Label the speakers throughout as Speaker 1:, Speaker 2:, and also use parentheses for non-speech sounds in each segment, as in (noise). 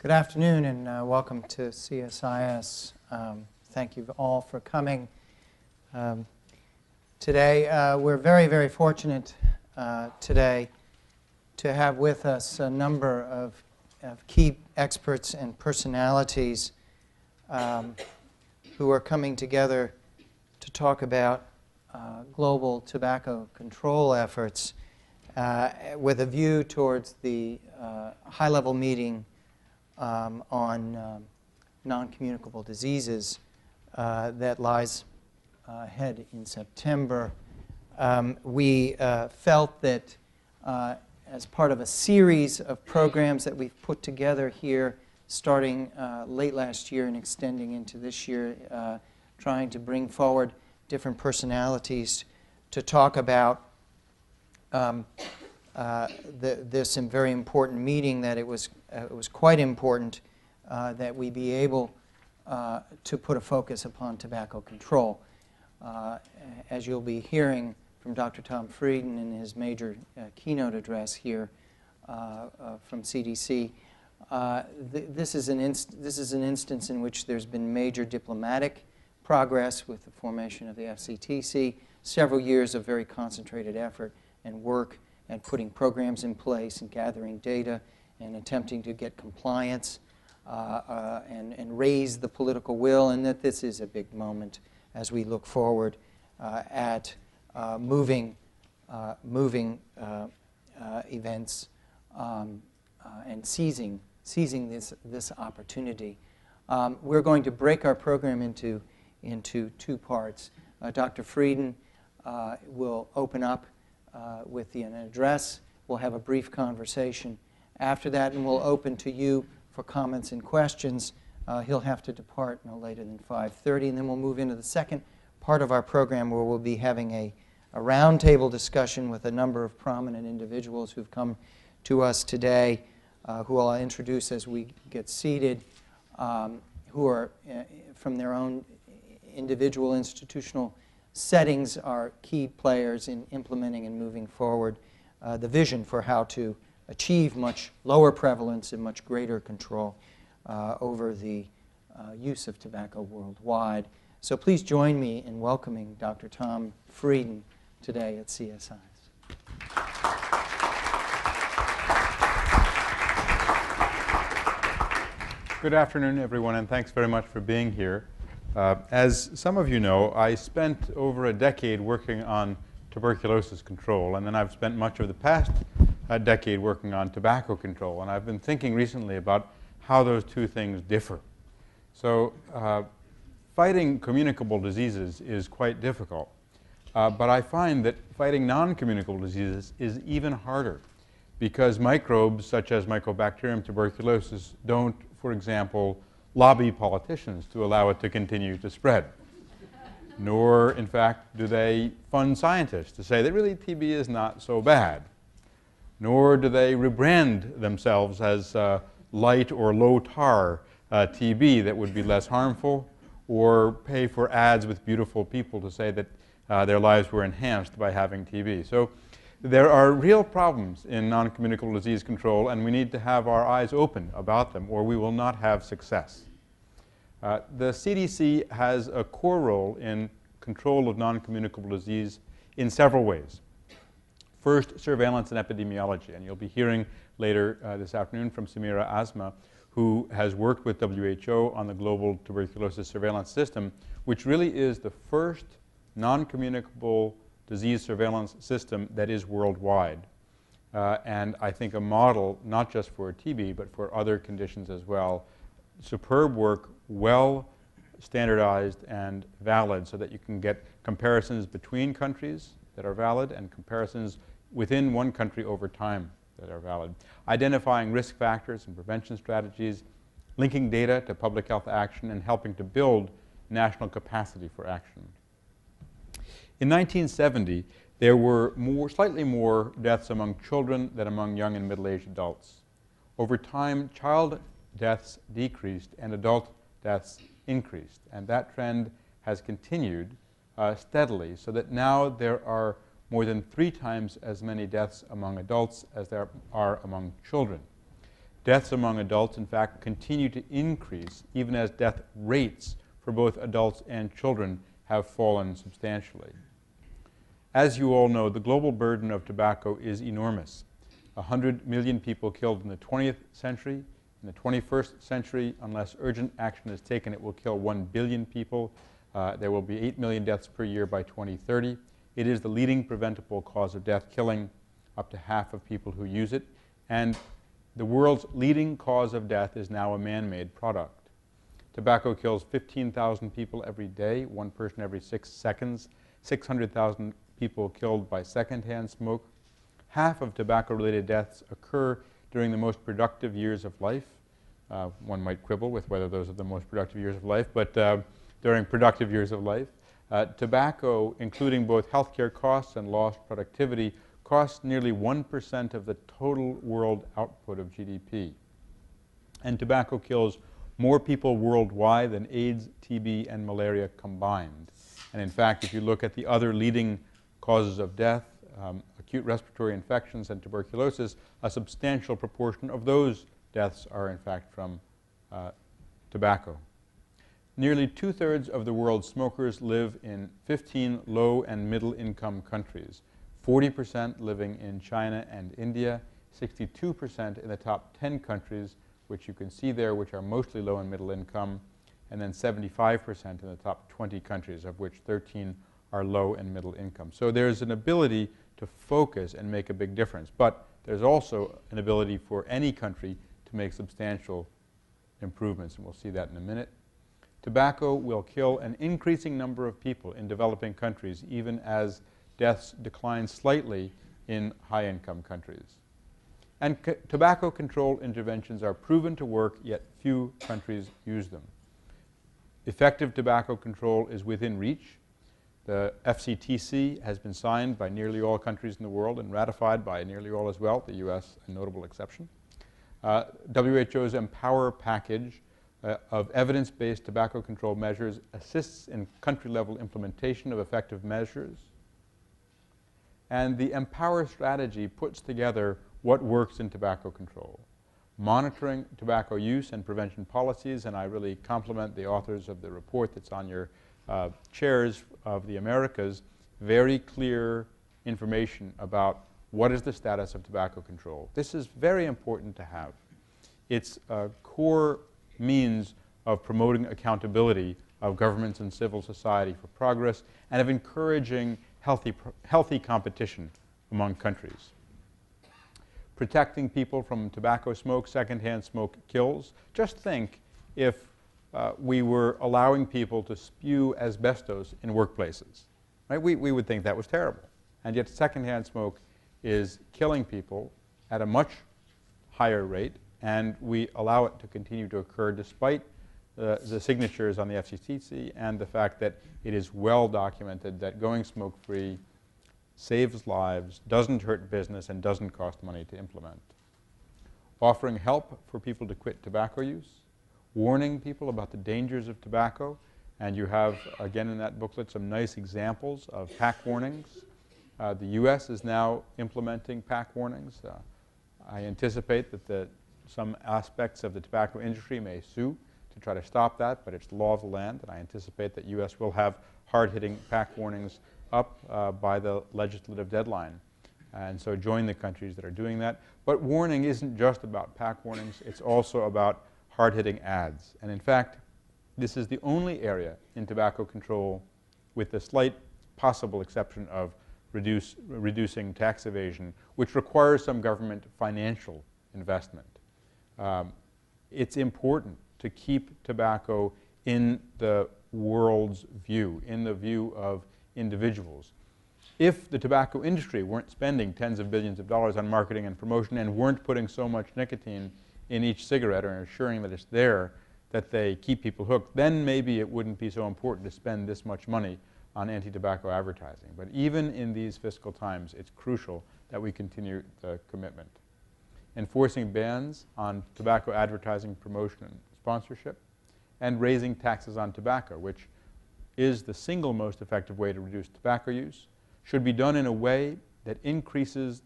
Speaker 1: Good afternoon and uh, welcome to CSIS. Um, thank you all for coming. Um, today, uh, we're very, very fortunate uh, today to have with us a number of, of key experts and personalities um, who are coming together to talk about uh, global tobacco control efforts uh, with a view towards the uh, high level meeting um, on um, non communicable diseases uh, that lies ahead in September. Um, we uh, felt that uh, as part of a series of programs that we've put together here, starting uh, late last year and extending into this year, trying to bring forward different personalities to talk about um, uh, the, this very important meeting that it was, uh, it was quite important uh, that we be able uh, to put a focus upon tobacco control. Uh, as you'll be hearing from Dr. Tom Frieden in his major keynote address here from CDC, th this, is an this is an instance in which there's been major diplomatic progress with the formation of the FCTC, several years of very concentrated effort and work and putting programs in place and gathering data and attempting to get compliance uh, uh, and, and raise the political will, and that this is a big moment as we look forward uh, at uh, moving, uh, moving uh, events um, and seizing, seizing this, this opportunity. Um, we're going to break our program into, into two parts. Dr. Frieden will open up uh, with the, address. We'll have a brief conversation after that, and we'll open to you for comments and questions. Uh, he'll have to depart no later than 5.30, and then we'll move into the second part of our program where we'll be having a, a roundtable discussion with a number of prominent individuals who've come to us today, uh, who I'll introduce as we get seated, um, who are uh, from their own individual institutional settings are key players in implementing and moving forward uh, the vision for how to achieve much lower prevalence and much greater control uh, over the uh, use of tobacco worldwide. So please join me in welcoming Dr. Tom Frieden today at CSIS.
Speaker 2: Good afternoon, everyone, and thanks very much for being here. Uh, as some of you know, I spent over a decade working on tuberculosis control, and then I've spent much of the past uh, decade working on tobacco control. And I've been thinking recently about how those two things differ. So uh, fighting communicable diseases is quite difficult. Uh, but I find that fighting non-communicable diseases is even harder because microbes such as Mycobacterium tuberculosis don't, for example, lobby politicians to allow it to continue to spread. Nor, in fact, do they fund scientists to say that really TB is not so bad. Nor do they rebrand themselves as uh, light or low tar uh, TB that would be less harmful, or pay for ads with beautiful people to say that uh, their lives were enhanced by having TB. So there are real problems in non-communicable disease control, and we need to have our eyes open about them, or we will not have success. Uh, the CDC has a core role in control of non-communicable disease in several ways. First, surveillance and epidemiology, and you'll be hearing later uh, this afternoon from Samira Asma, who has worked with WHO on the global tuberculosis surveillance system, which really is the first non-communicable disease surveillance system that is worldwide. Uh, and I think a model not just for TB, but for other conditions as well. Superb work, well standardized and valid so that you can get comparisons between countries that are valid and comparisons within one country over time that are valid. Identifying risk factors and prevention strategies, linking data to public health action, and helping to build national capacity for action. In 1970, there were more, slightly more deaths among children than among young and middle-aged adults. Over time, child deaths decreased and adult deaths increased. And that trend has continued uh, steadily so that now there are more than three times as many deaths among adults as there are among children. Deaths among adults, in fact, continue to increase, even as death rates for both adults and children have fallen substantially. As you all know, the global burden of tobacco is enormous. 100 million people killed in the 20th century. In the 21st century, unless urgent action is taken, it will kill 1 billion people. Uh, there will be 8 million deaths per year by 2030. It is the leading preventable cause of death, killing up to half of people who use it. And the world's leading cause of death is now a man-made product. Tobacco kills 15,000 people every day, one person every six seconds, 600,000 people killed by secondhand smoke. Half of tobacco-related deaths occur during the most productive years of life. Uh, one might quibble with whether those are the most productive years of life, but uh, during productive years of life. Uh, tobacco, including both healthcare costs and lost productivity, costs nearly 1% of the total world output of GDP. And tobacco kills more people worldwide than AIDS, TB, and malaria combined. And in fact, if you look at the other leading causes of death, um, acute respiratory infections and tuberculosis, a substantial proportion of those deaths are in fact from uh, tobacco. Nearly two-thirds of the world's smokers live in 15 low and middle income countries, 40% living in China and India, 62% in the top 10 countries, which you can see there, which are mostly low and middle income, and then 75% in the top 20 countries, of which 13 are low and middle income. So there's an ability to focus and make a big difference. But there's also an ability for any country to make substantial improvements, and we'll see that in a minute. Tobacco will kill an increasing number of people in developing countries, even as deaths decline slightly in high-income countries. And tobacco control interventions are proven to work, yet few countries use them. Effective tobacco control is within reach. The FCTC has been signed by nearly all countries in the world and ratified by nearly all as well, the U.S. a notable exception. Uh, WHO's MPOWER package uh, of evidence-based tobacco control measures assists in country-level implementation of effective measures. And the MPOWER strategy puts together what works in tobacco control. Monitoring tobacco use and prevention policies, and I really compliment the authors of the report that's on your uh, chairs of the Americas very clear information about what is the status of tobacco control. This is very important to have. It's a core means of promoting accountability of governments and civil society for progress and of encouraging healthy, healthy competition among countries. Protecting people from tobacco smoke, secondhand smoke kills. Just think if uh, we were allowing people to spew asbestos in workplaces. Right? We, we would think that was terrible. And yet secondhand smoke is killing people at a much higher rate, and we allow it to continue to occur despite uh, the signatures on the FCTC and the fact that it is well documented that going smoke-free saves lives, doesn't hurt business, and doesn't cost money to implement. Offering help for people to quit tobacco use, warning people about the dangers of tobacco. And you have, again in that booklet, some nice examples of pack warnings. Uh, the U.S. is now implementing pack warnings. Uh, I anticipate that the, some aspects of the tobacco industry may sue to try to stop that, but it's law of the land, and I anticipate that U.S. will have hard-hitting pack warnings up uh, by the legislative deadline. And so join the countries that are doing that. But warning isn't just about pack warnings. It's also about hard-hitting ads. And in fact, this is the only area in tobacco control with the slight possible exception of reduce, reducing tax evasion, which requires some government financial investment. Um, it's important to keep tobacco in the world's view, in the view of individuals. If the tobacco industry weren't spending tens of billions of dollars on marketing and promotion and weren't putting so much nicotine in each cigarette or ensuring that it's there that they keep people hooked, then maybe it wouldn't be so important to spend this much money on anti-tobacco advertising. But even in these fiscal times, it's crucial that we continue the commitment. Enforcing bans on tobacco advertising, promotion, and sponsorship, and raising taxes on tobacco, which is the single most effective way to reduce tobacco use, should be done in a way that increases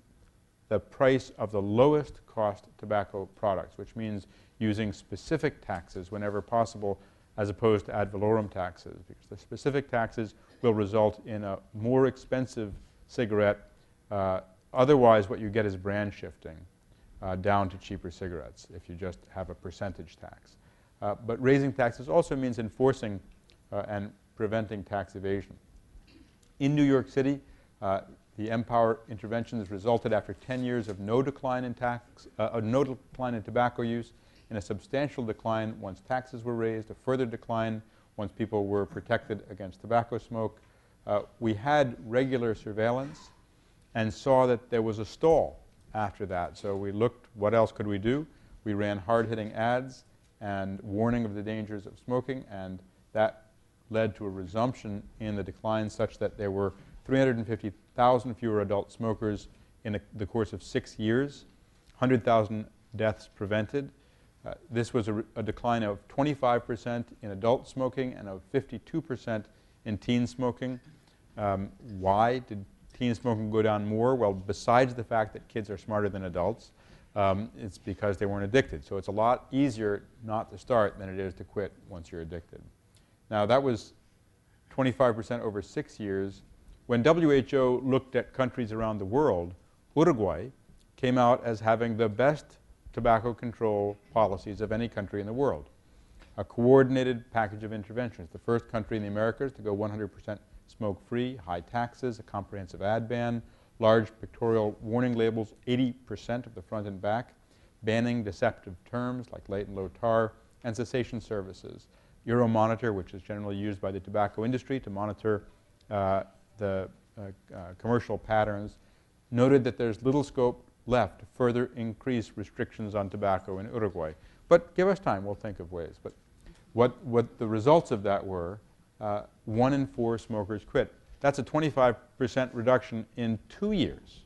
Speaker 2: the price of the lowest cost tobacco products, which means using specific taxes whenever possible as opposed to ad valorem taxes, because the specific taxes will result in a more expensive cigarette. Uh, otherwise, what you get is brand shifting uh, down to cheaper cigarettes if you just have a percentage tax. Uh, but raising taxes also means enforcing uh, and preventing tax evasion. In New York City, uh, the MPOWER interventions resulted after 10 years of no decline in tax, uh, no decline in tobacco use, and a substantial decline once taxes were raised, a further decline once people were protected against tobacco smoke. Uh, we had regular surveillance and saw that there was a stall after that. So we looked, what else could we do? We ran hard-hitting ads and warning of the dangers of smoking, and that led to a resumption in the decline such that there were 350,000 fewer adult smokers in a, the course of six years, 100,000 deaths prevented. Uh, this was a, a, decline of 25% in adult smoking and of 52% in teen smoking. Um, why did teen smoking go down more? Well, besides the fact that kids are smarter than adults, um, it's because they weren't addicted. So it's a lot easier not to start than it is to quit once you're addicted. Now, that was 25% over six years. When WHO looked at countries around the world, Uruguay came out as having the best tobacco control policies of any country in the world. A coordinated package of interventions. The first country in the Americas to go 100% smoke-free, high taxes, a comprehensive ad ban, large pictorial warning labels, 80% of the front and back, banning deceptive terms like light and low tar, and cessation services. Euromonitor, which is generally used by the tobacco industry to monitor uh, the uh, uh, commercial patterns, noted that there's little scope left to further increase restrictions on tobacco in Uruguay. But give us time, we'll think of ways. But what, what the results of that were, uh, one in four smokers quit. That's a 25% reduction in two years.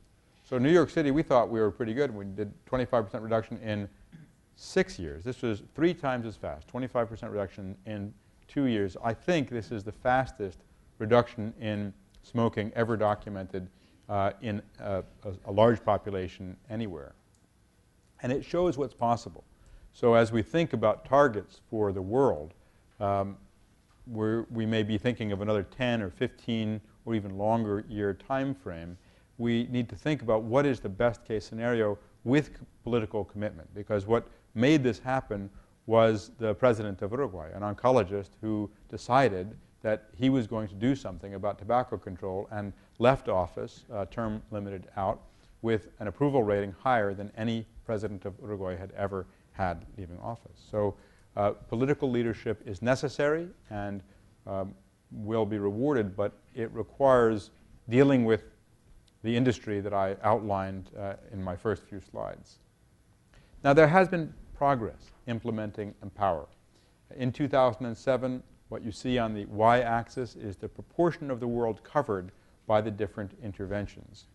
Speaker 2: So New York City, we thought we were pretty good. We did 25% reduction in six years. This was three times as fast, 25% reduction in two years. I think this is the fastest reduction in smoking ever documented uh, in a, a, a, large population anywhere. And it shows what's possible. So as we think about targets for the world, um, where we may be thinking of another 10 or 15 or even longer year time frame. We need to think about what is the best case scenario with political commitment because what made this happen was the president of Uruguay, an oncologist who decided that he was going to do something about tobacco control and left office, uh, term limited out, with an approval rating higher than any president of Uruguay had ever had leaving office. So uh, political leadership is necessary and um, will be rewarded, but it requires dealing with the industry that I outlined uh, in my first few slides. Now there has been progress implementing MPOWER. In 2007, what you see on the y-axis is the proportion of the world covered by the different interventions.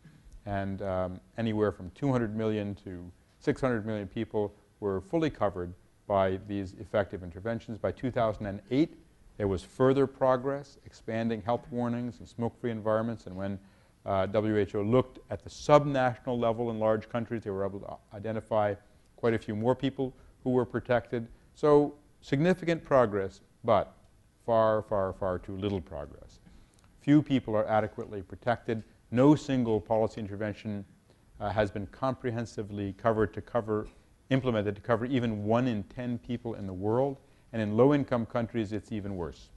Speaker 2: And um, anywhere from 200 million to 600 million people were fully covered by these effective interventions. By 2008, there was further progress, expanding health warnings and smoke-free environments. And when uh, WHO looked at the subnational level in large countries, they were able to identify quite a few more people who were protected. So significant progress, but far, far, far too little progress. Few people are adequately protected. No single policy intervention uh, has been comprehensively covered to cover, implemented to cover even one in 10 people in the world. And in low-income countries, it's even worse,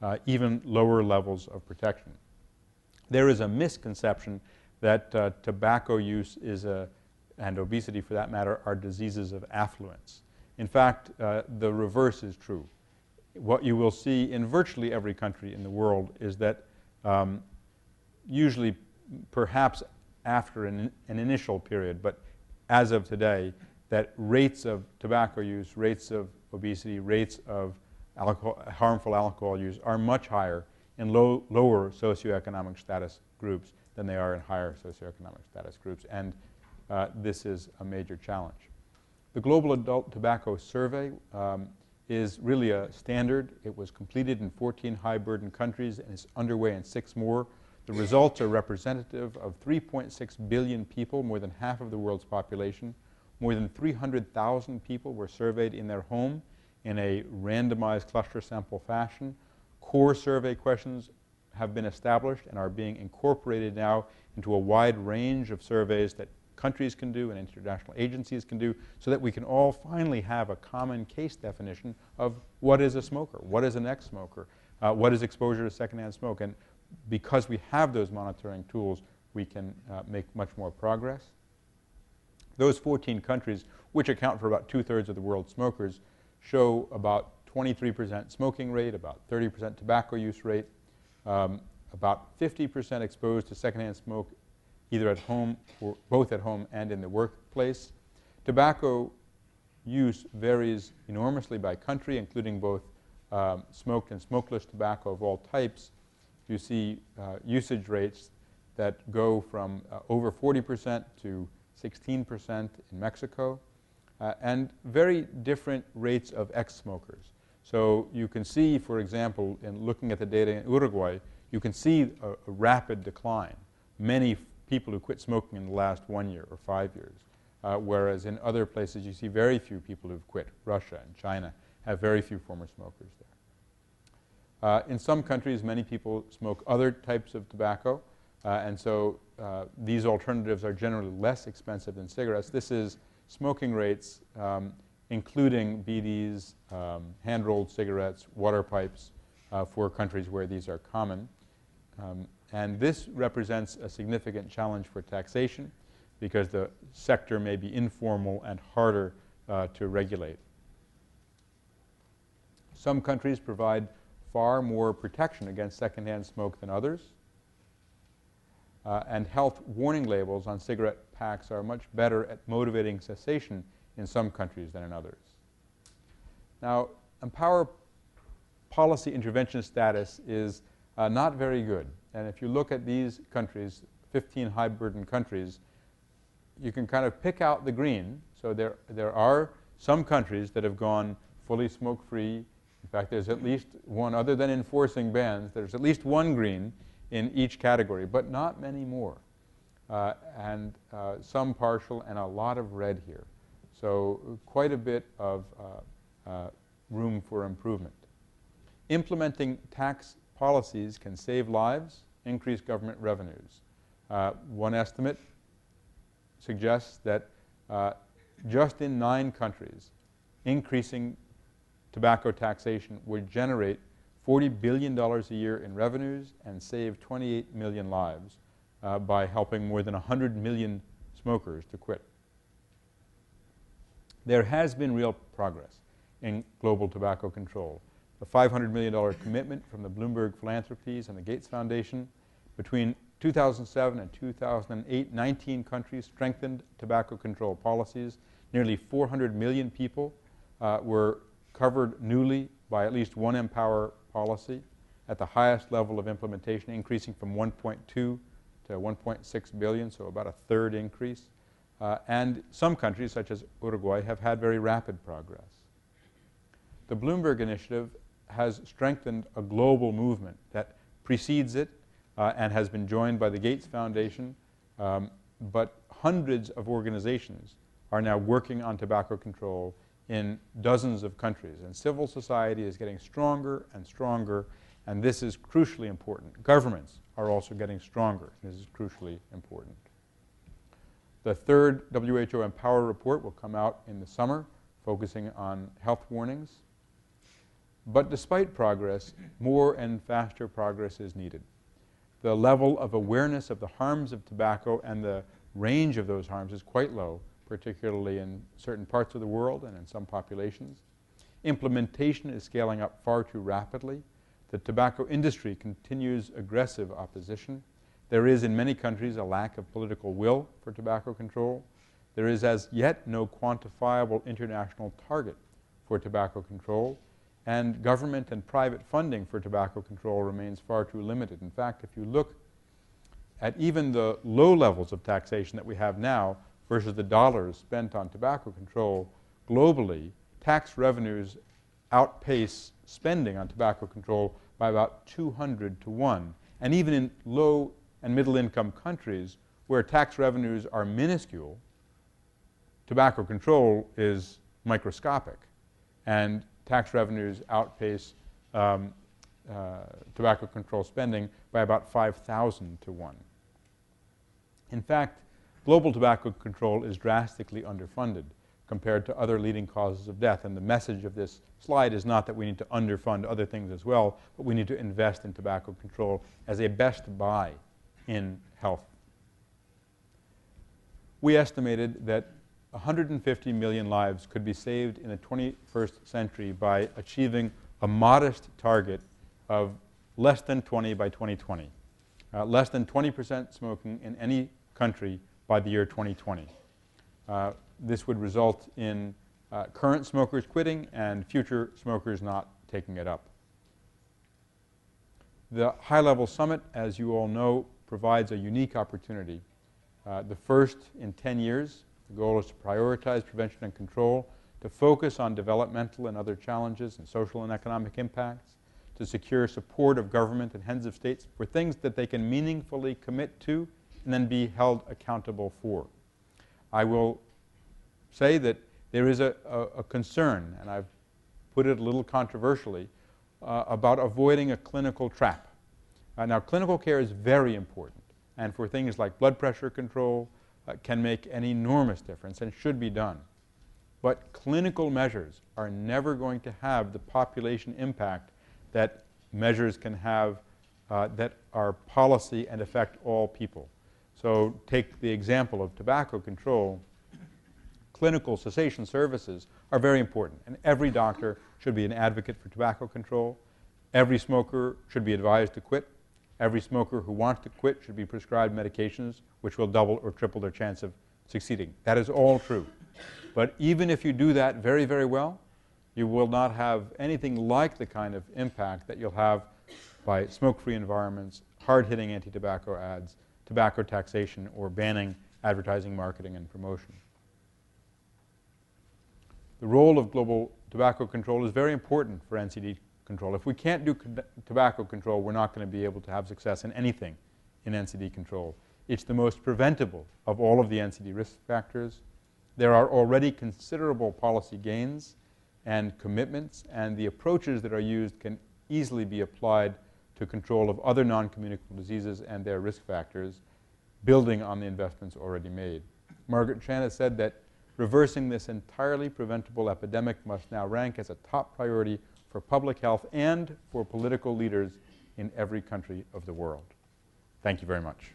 Speaker 2: uh, even lower levels of protection. There is a misconception that uh, tobacco use is a, and obesity for that matter, are diseases of affluence. In fact, uh, the reverse is true. What you will see in virtually every country in the world is that um, usually perhaps after an, an initial period, but as of today, that rates of tobacco use, rates of obesity, rates of alcohol, harmful alcohol use are much higher in low, lower socioeconomic status groups than they are in higher socioeconomic status groups. And uh, this is a major challenge. The Global Adult Tobacco Survey um, is really a standard. It was completed in 14 high-burden countries and is underway in six more. The results are representative of 3.6 billion people, more than half of the world's population. More than 300,000 people were surveyed in their home in a randomized cluster sample fashion. Core survey questions have been established and are being incorporated now into a wide range of surveys that countries can do and international agencies can do so that we can all finally have a common case definition of what is a smoker, what is an ex-smoker, uh, what is exposure to secondhand smoke. And because we have those monitoring tools, we can uh, make much more progress. Those 14 countries, which account for about two-thirds of the world's smokers, show about 23% smoking rate, about 30% tobacco use rate, um, about 50% exposed to secondhand smoke either at home or both at home and in the workplace. Tobacco use varies enormously by country, including both um, smoked and smokeless tobacco of all types. You see uh, usage rates that go from uh, over 40% to 16% in Mexico, uh, and very different rates of ex-smokers. So you can see, for example, in looking at the data in Uruguay, you can see a, a rapid decline. Many people who quit smoking in the last one year or five years, uh, whereas in other places you see very few people who've quit. Russia and China have very few former smokers there. Uh, in some countries, many people smoke other types of tobacco, uh, and so uh, these alternatives are generally less expensive than cigarettes. This is smoking rates, um, including bidis, um, hand-rolled cigarettes, water pipes, uh, for countries where these are common. Um, and this represents a significant challenge for taxation because the sector may be informal and harder uh, to regulate. Some countries provide far more protection against secondhand smoke than others. Uh, and health warning labels on cigarette packs are much better at motivating cessation in some countries than in others. Now, MPOWER policy intervention status is uh, not very good. And if you look at these countries, 15 high burden countries, you can kind of pick out the green. So there, there are some countries that have gone fully smoke free. In fact, there's at least one, other than enforcing bans, there's at least one green in each category, but not many more. Uh, and uh, some partial and a lot of red here. So quite a bit of uh, uh room for improvement. Implementing tax policies can save lives, increase government revenues. Uh, one estimate suggests that uh, just in nine countries, increasing tobacco taxation would generate $40 billion a year in revenues and save 28 million lives uh, by helping more than 100 million smokers to quit. There has been real progress in global tobacco control a $500 million commitment from the Bloomberg Philanthropies and the Gates Foundation. Between 2007 and 2008, 19 countries strengthened tobacco control policies. Nearly 400 million people uh, were covered newly by at least one MPOWER policy at the highest level of implementation, increasing from 1.2 to 1.6 billion, so about a third increase. Uh, and some countries, such as Uruguay, have had very rapid progress. The Bloomberg Initiative has strengthened a global movement that precedes it uh, and has been joined by the Gates Foundation. Um, but hundreds of organizations are now working on tobacco control in dozens of countries. And civil society is getting stronger and stronger, and this is crucially important. Governments are also getting stronger. This is crucially important. The third WHO MPOWER report will come out in the summer, focusing on health warnings. But despite progress, more and faster progress is needed. The level of awareness of the harms of tobacco and the range of those harms is quite low, particularly in certain parts of the world and in some populations. Implementation is scaling up far too rapidly. The tobacco industry continues aggressive opposition. There is in many countries a lack of political will for tobacco control. There is as yet no quantifiable international target for tobacco control and government and private funding for tobacco control remains far too limited. In fact, if you look at even the low levels of taxation that we have now versus the dollars spent on tobacco control globally, tax revenues outpace spending on tobacco control by about 200 to 1. And even in low and middle income countries where tax revenues are minuscule, tobacco control is microscopic. And tax revenues outpace um, uh, tobacco control spending by about 5,000 to 1. In fact, global tobacco control is drastically underfunded compared to other leading causes of death. And the message of this slide is not that we need to underfund other things as well, but we need to invest in tobacco control as a best buy in health. We estimated that 150 million lives could be saved in the 21st century by achieving a modest target of less than 20 by 2020, uh, less than 20% smoking in any country by the year 2020. Uh, this would result in uh, current smokers quitting and future smokers not taking it up. The High Level Summit, as you all know, provides a unique opportunity. Uh, the first in 10 years. The goal is to prioritize prevention and control, to focus on developmental and other challenges and social and economic impacts, to secure support of government and heads of states for things that they can meaningfully commit to and then be held accountable for. I will say that there is a, a, a concern, and I've put it a little controversially, uh, about avoiding a clinical trap. Uh, now, clinical care is very important, and for things like blood pressure control, uh, can make an enormous difference and should be done. But clinical measures are never going to have the population impact that measures can have uh, that are policy and affect all people. So take the example of tobacco control. Clinical cessation services are very important, and every doctor should be an advocate for tobacco control. Every smoker should be advised to quit. Every smoker who wants to quit should be prescribed medications which will double or triple their chance of succeeding. That is all true. But even if you do that very, very well, you will not have anything like the kind of impact that you'll have by smoke-free environments, hard-hitting anti-tobacco ads, tobacco taxation, or banning advertising, marketing, and promotion. The role of global tobacco control is very important for NCD control. If we can't do tobacco control, we're not going to be able to have success in anything in NCD control. It's the most preventable of all of the NCD risk factors. There are already considerable policy gains and commitments, and the approaches that are used can easily be applied to control of other non-communicable diseases and their risk factors, building on the investments already made. Margaret Chan has said that reversing this entirely preventable epidemic must now rank as a top priority for public health and for political leaders in every country of the world. Thank you very much.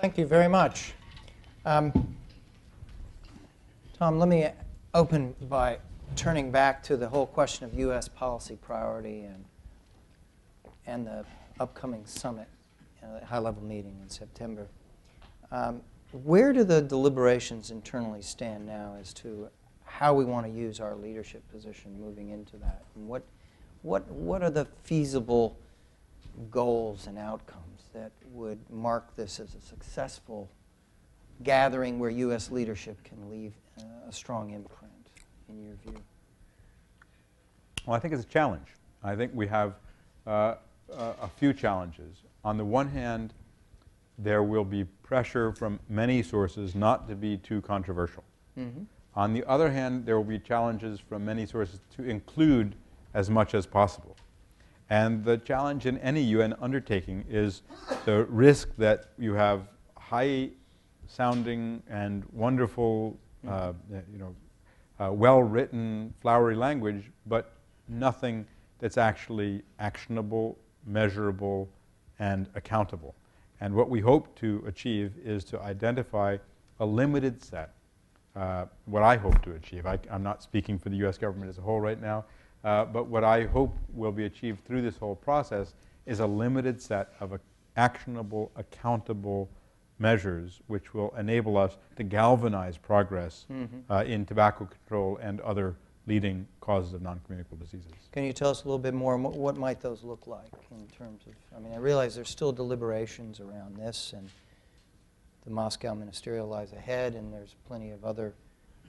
Speaker 1: Thank you very much. Um, Tom, let me open by turning back to the whole question of U.S. policy priority and, and the upcoming summit, uh, high-level meeting in September. Um, where do the deliberations internally stand now as to how we want to use our leadership position moving into that? And what, what, what are the feasible goals and outcomes? that would mark this as a successful gathering where U.S. leadership can leave uh, a strong imprint, in your view?
Speaker 2: Well, I think it's a challenge. I think we have uh, a few challenges. On the one hand, there will be pressure from many sources not to be too controversial. Mm-hmm. On the other hand, there will be challenges from many sources to include as much as possible. And the challenge in any UN undertaking is the risk that you have high sounding and wonderful, uh, you know, uh, well written, flowery language, but nothing that's actually actionable, measurable, and accountable. And what we hope to achieve is to identify a limited set, uh, what I hope to achieve. I, am not speaking for the US government as a whole right now, uh, but what I hope will be achieved through this whole process is a limited set of actionable, accountable measures which will enable us to galvanize progress mm-hmm. uh, in tobacco control and other leading causes of non-communicable diseases.
Speaker 1: Can you tell us a little bit more? What might those look like in terms of? I mean, I realize there's still deliberations around this, and the Moscow Ministerial lies ahead, and there's plenty of other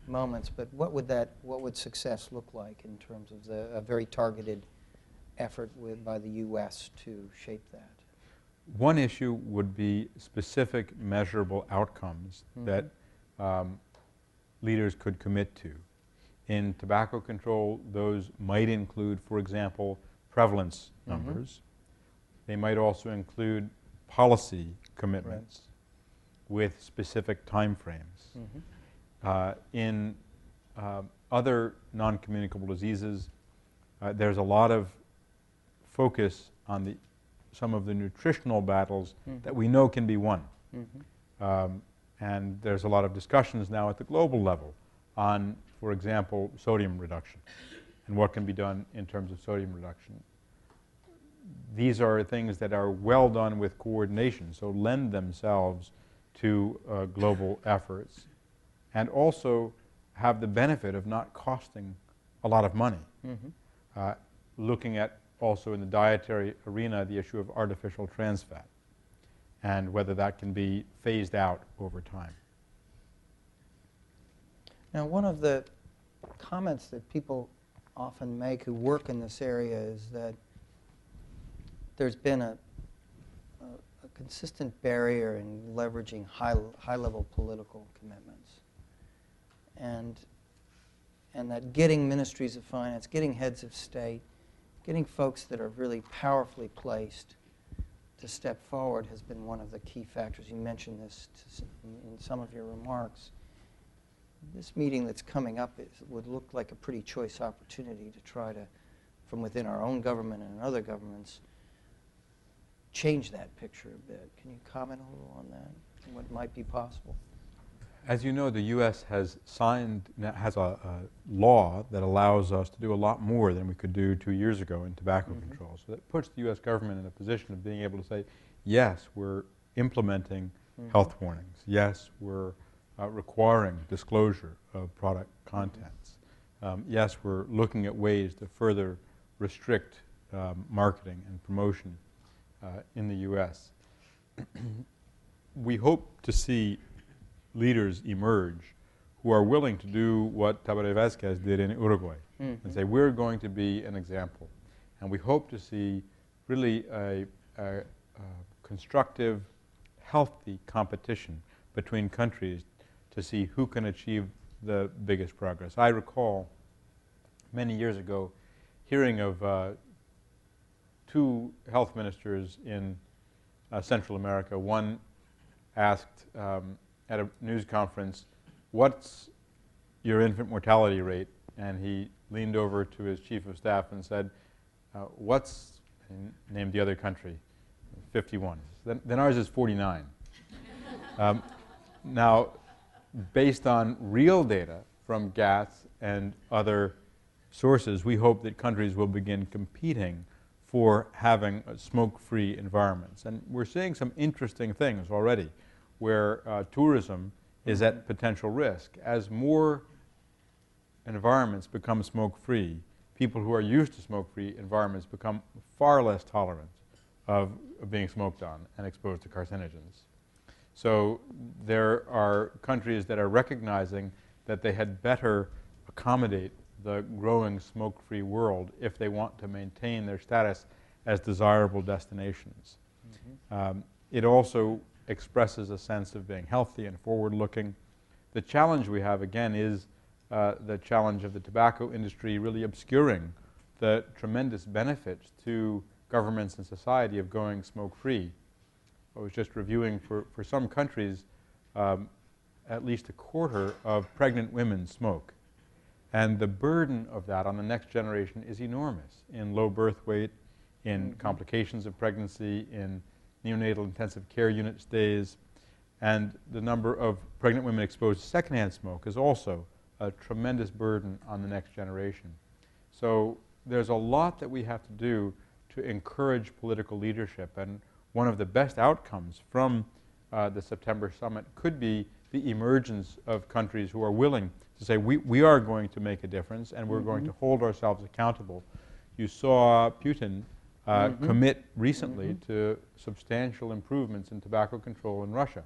Speaker 1: moments, but what would that, what would success look like in terms of the, a very targeted effort with, by the U.S. to shape that?
Speaker 2: One issue would be specific measurable outcomes
Speaker 1: Mhm.
Speaker 2: that um, leaders could commit to. In tobacco control, those might include, for example, prevalence
Speaker 1: Mhm.
Speaker 2: numbers. They might also include policy commitments with specific timeframes.
Speaker 1: Mhm.
Speaker 2: Uh, in uh, other non-communicable diseases, uh, there's a lot of focus on the, some of the nutritional battles
Speaker 1: Mhm.
Speaker 2: that we know can be won.
Speaker 1: Mhm.
Speaker 2: Um, and there's a lot of discussions now at the global level on, for example, sodium reduction and what can be done in terms of sodium reduction. These are things that are well done with coordination, so lend themselves to uh, global efforts and also have the benefit of not costing a lot of money.
Speaker 1: Mhm.
Speaker 2: Uh, looking at also in the dietary arena the issue of artificial trans fat and whether that can be phased out over time.
Speaker 1: Now, one of the comments that people often make who work in this area is that there's been a, a, a consistent barrier in leveraging high, high-level political commitments. And, and that getting ministries of finance, getting heads of state, getting folks that are really powerfully placed to step forward has been one of the key factors. You mentioned this in some of your remarks. This meeting that's coming up is, would look like a pretty choice opportunity to try to, from within our own government and other governments, change that picture a bit. Can you comment a little on that, and what might be possible?
Speaker 2: As you know, the U.S. has signed, has a, a law that allows us to do a lot more than we could do two years ago in tobacco
Speaker 1: Mhm.
Speaker 2: control. So that puts the U.S. government in a position of being able to say, yes, we're implementing
Speaker 1: Mhm.
Speaker 2: health warnings. Yes, we're uh, requiring disclosure of product contents. Um, yes, we're looking at ways to further restrict um, marketing and promotion uh, in the U.S. (clears throat) we hope to see leaders emerge who are willing to do what Tabaré Vázquez did in Uruguay and
Speaker 1: Mhm.
Speaker 2: say, we're going to be an example. And we hope to see really a, a, a constructive, healthy competition between countries to see who can achieve the biggest progress. I recall many years ago hearing of uh, two health ministers in uh, Central America. One asked um, at a news conference, what's your infant mortality rate? And he leaned over to his chief of staff and said, uh, what's, and named the other country, 51. Then, then ours is 49. um, now, based on real data from GATS and other sources, we hope that countries will begin competing for having smoke-free environments. And we're seeing some interesting things already where uh, tourism is at potential risk. As more environments become smoke-free, people who are used to smoke-free environments become far less tolerant of, of being smoked on and exposed to carcinogens. So there are countries that are recognizing that they had better accommodate the growing smoke-free world if they want to maintain their status as desirable destinations. Um, it also expresses a sense of being healthy and forward-looking. The challenge we have, again, is uh, the challenge of the tobacco industry really obscuring the tremendous benefits to governments and society of going smoke-free. I was just reviewing for, for some countries, um, at least a quarter of pregnant women smoke. And the burden of that on the next generation is enormous in low birth weight, in
Speaker 1: Mhm.
Speaker 2: complications of pregnancy, in neonatal intensive care unit stays. And the number of pregnant women exposed to secondhand smoke is also a tremendous burden on the next generation. So there's a lot that we have to do to encourage political leadership. And one of the best outcomes from uh, the September summit could be the emergence of countries who are willing to say, we, we are going to make a difference and we're going
Speaker 1: Mhm.
Speaker 2: to hold ourselves accountable. You saw Putin uh,
Speaker 1: Mhm.
Speaker 2: commit recently
Speaker 1: Mhm.
Speaker 2: to substantial improvements in tobacco control in Russia.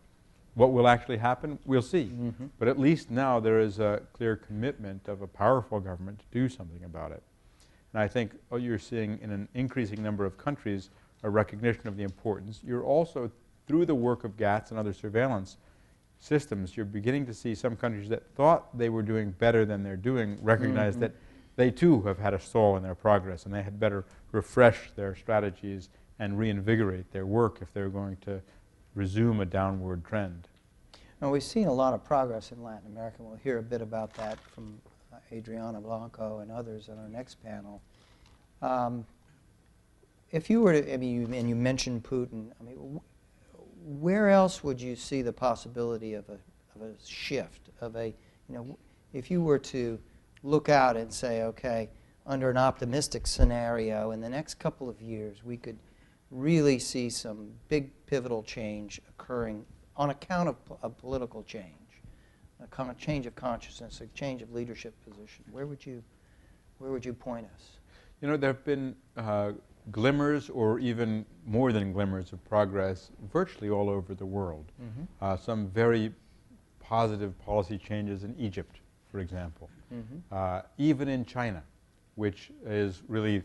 Speaker 2: What will actually happen, we'll see.
Speaker 1: Mhm.
Speaker 2: But at least now there is a clear commitment of a powerful government to do something about it. And I think what you're seeing in an increasing number of countries a recognition of the importance. You're also, through the work of GATS and other surveillance systems, you're beginning to see some countries that thought they were doing better than they're doing recognize
Speaker 1: Mhm.
Speaker 2: that they too have had a stall in their progress and they had better refresh their strategies and reinvigorate their work if they're going to resume a downward trend.
Speaker 1: Now, we've seen a lot of progress in Latin America. and We'll hear a bit about that from uh, Adriana Blanco and others on our next panel. Um, if you were to, I mean, you, and you mentioned Putin, I mean, wh- where else would you see the possibility of a, of a shift, of a, you know, if you were to look out and say, okay, under an optimistic scenario, in the next couple of years, we could really see some big pivotal change occurring on account of, of political change, a change of consciousness, a change of leadership position. Where would you, where would you point us?
Speaker 2: You know, there have been uh, glimmers or even more than glimmers of progress virtually all over the world.
Speaker 1: Mm-hmm.
Speaker 2: Uh, some very positive policy changes in Egypt, for example.
Speaker 1: Mm-hmm.
Speaker 2: Uh, even in China, which is really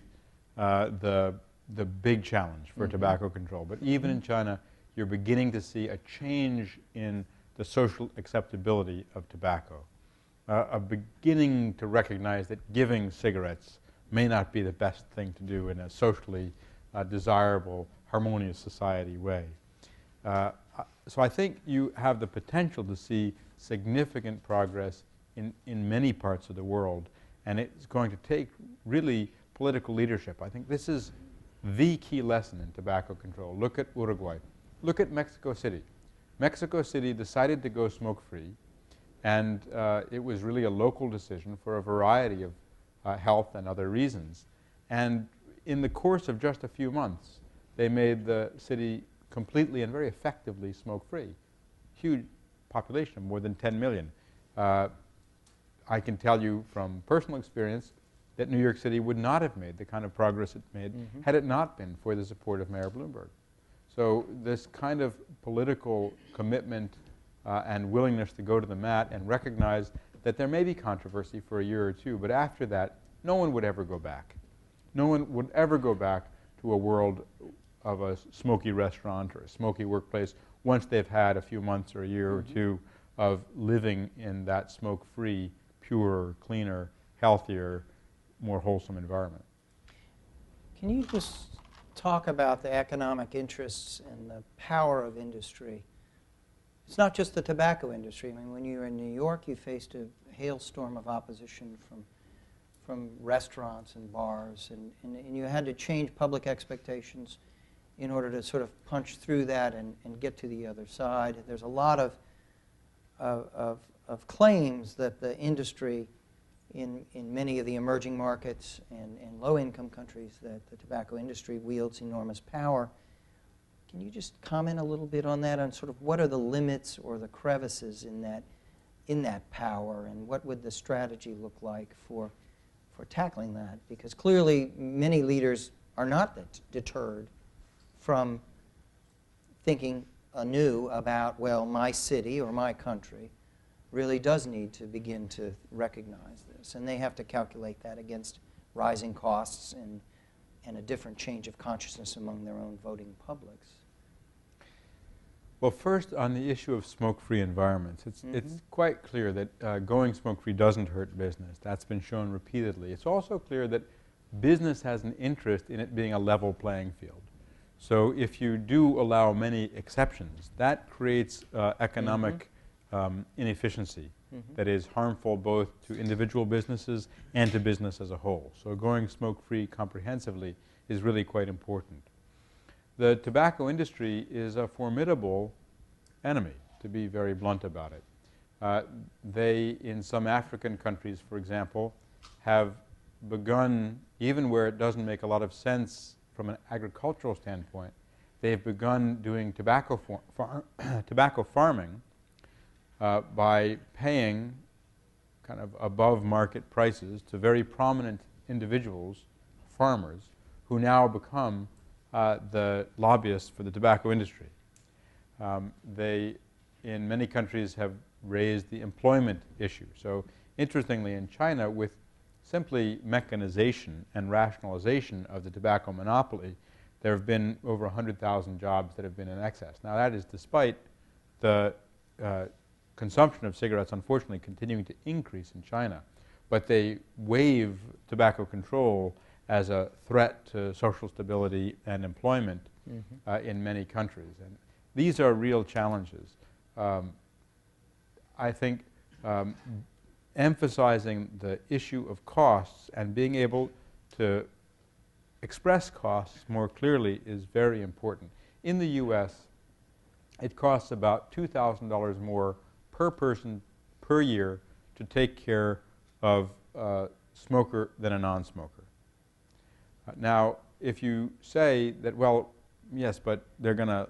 Speaker 2: uh, the, the big challenge for
Speaker 1: Mhm.
Speaker 2: tobacco control. But even in China, you're beginning to see a change in the social acceptability of tobacco. Uh, a beginning to recognize that giving cigarettes may not be the best thing to do in a socially uh, desirable, harmonious society way. Uh, so I think you have the potential to see significant progress in, in many parts of the world, and it's going to take really political leadership. I think this is the key lesson in tobacco control. Look at Uruguay. Look at Mexico City. Mexico City decided to go smoke-free, and uh, it was really a local decision for a variety of uh, health and other reasons. And in the course of just a few months, they made the city completely and very effectively smoke-free. Huge population of more than 10 million. Uh, I can tell you from personal experience that New York City would not have made the kind of progress it made
Speaker 1: Mhm.
Speaker 2: had it not been for the support of Mayor Bloomberg. So this kind of political commitment uh, and willingness to go to the mat and recognize that there may be controversy for a year or two, but after that, no one would ever go back. No one would ever go back to a world of a smoky restaurant or a smoky workplace once they've had a few months or a year or mm-hmm. two of living in that smoke-free, purer, cleaner, healthier, more wholesome environment.
Speaker 1: Can you just talk about the economic interests and the power of industry? It's not just the tobacco industry. I mean, when you were in New York, you faced a hailstorm of opposition from, from restaurants and bars, and, and, and you had to change public expectations in order to sort of punch through that and, and get to the other side. There's a lot of, of, of, of claims that the industry in, in many of the emerging markets and, and low-income countries that the tobacco industry wields enormous power. Can you just comment a little bit on that, on sort of what are the limits or the crevices in that, in that power, and what would the strategy look like for, for tackling that? Because clearly, many leaders are not det- deterred from thinking anew about, well, my city or my country really does need to begin to recognize this. And they have to calculate that against rising costs and, and a different change of consciousness among their own voting publics.
Speaker 2: Well, first, on the issue of smoke-free environments, it's, it's
Speaker 1: Mhm.
Speaker 2: quite clear that uh, going smoke-free doesn't hurt business. That's been shown repeatedly. It's also clear that business has an interest in it being a level playing field. So if you do allow many exceptions, that creates uh, economic um, inefficiency
Speaker 1: Mhm.
Speaker 2: that is harmful both to individual businesses and to business as a whole. So going smoke-free comprehensively is really quite important. The tobacco industry is a formidable enemy, to be very blunt about it. Uh, they, in some African countries, for example, have begun, even where it doesn't make a lot of sense from an agricultural standpoint, they've begun doing tobacco, far, (clears throat) tobacco farming uh, by paying kind of above market prices to very prominent individuals, farmers, who now become uh, the lobbyists for the tobacco industry. Um, they, in many countries have raised the employment issue. So interestingly, in China, with simply mechanization and rationalization of the tobacco monopoly, there have been over 100,000 jobs that have been in excess. Now that is despite the uh, consumption of cigarettes unfortunately continuing to increase in China. But they waive tobacco control as a threat to social stability and employment mm -hmm. uh, in many countries. And these are real challenges. Um, I think um, emphasizing the issue of costs and being able to express costs more clearly is very important. In the U.S., it costs about $2,000 more per person per year to take care of a smoker than a non-smoker. Now, if you say that, well, yes, but they're going to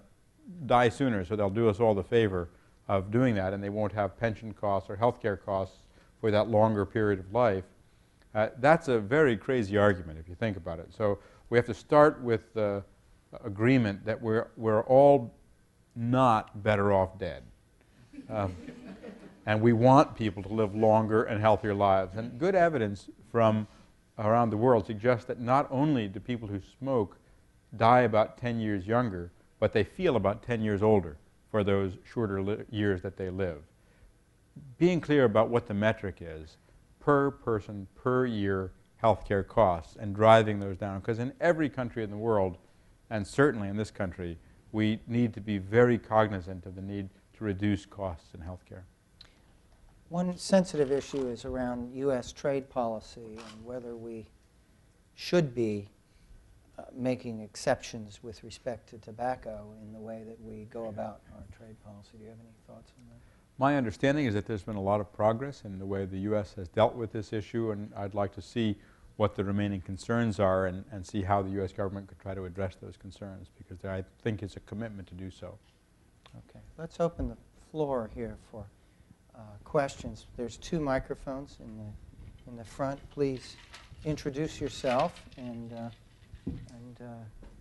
Speaker 2: die sooner, so they'll do us all the favor of doing that, and they won't have pension costs or health care costs for that longer period of life, uh, that's a very crazy argument if you think about it. So we have to start with the agreement that we're, we're all not better off dead. Um, and we want people to live longer and healthier lives. And good evidence from around the world suggests that not only do people who smoke die about 10 years younger, but they feel about 10 years older for those shorter years that they live. Being clear about what the metric is per person, per year healthcare costs and driving those down. Because in every country in the world, and certainly in this country, we need to be very cognizant of the need to reduce costs in healthcare.
Speaker 1: One sensitive issue is around U.S. trade policy and whether we should be uh, making exceptions with respect to tobacco in the way that we go about our trade policy. Do you have any thoughts on that?
Speaker 2: My understanding is that there's been a lot of progress in the way the U.S. has dealt with this issue, and I'd like to see what the remaining concerns are and, and see how the U.S. government could try to address those concerns, because I think it's a commitment to do so.
Speaker 1: Okay. Let's open the floor here for uh, questions. There's two microphones in the, in the front. Please introduce yourself and, uh, and uh,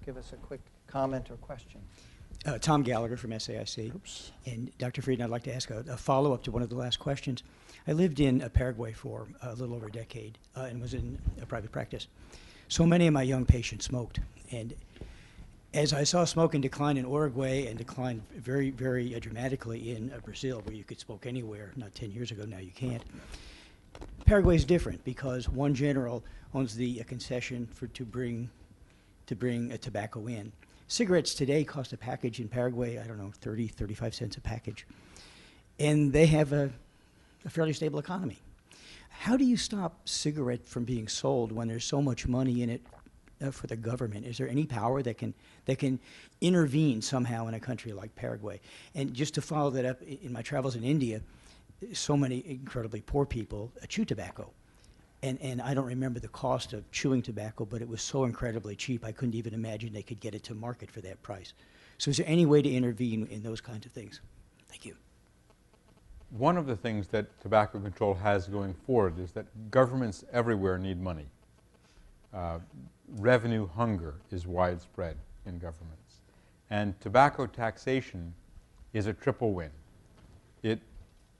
Speaker 1: give us a quick comment or question.
Speaker 3: Uh, Tom Gallagher from SAIC.
Speaker 1: Oops.
Speaker 3: And Dr. Frieden, I'd like to ask a, a follow-up to one of the last questions. I lived in Paraguay for a little over a decade uh, and was in a private practice. So many of my young patients smoked. And as I saw smoking decline in Uruguay and decline very, very uh, dramatically in uh, Brazil, where you could smoke anywhere, not 10 years ago, now you can't, Paraguay is different because one general owns the uh, concession for to bring to bring a tobacco in. Cigarettes today cost a package in Paraguay, I don't know, 30, 35 cents a package. And they have a, a fairly stable economy. How do you stop cigarette from being sold when there's so much money in it uh, for the government? Is there any power that can that can intervene somehow in a country like Paraguay? And just to follow that up, in my travels in India, so many incredibly poor people chew tobacco, and, and I don't remember the cost of chewing tobacco, but it was so incredibly cheap, I couldn't even imagine they could get it to market for that price. So is there any way to intervene in those kinds of things? Thank you.
Speaker 2: One of the things that tobacco control has going forward is that governments everywhere need money. Uh, revenue hunger is widespread in governments. And tobacco taxation is a triple win. It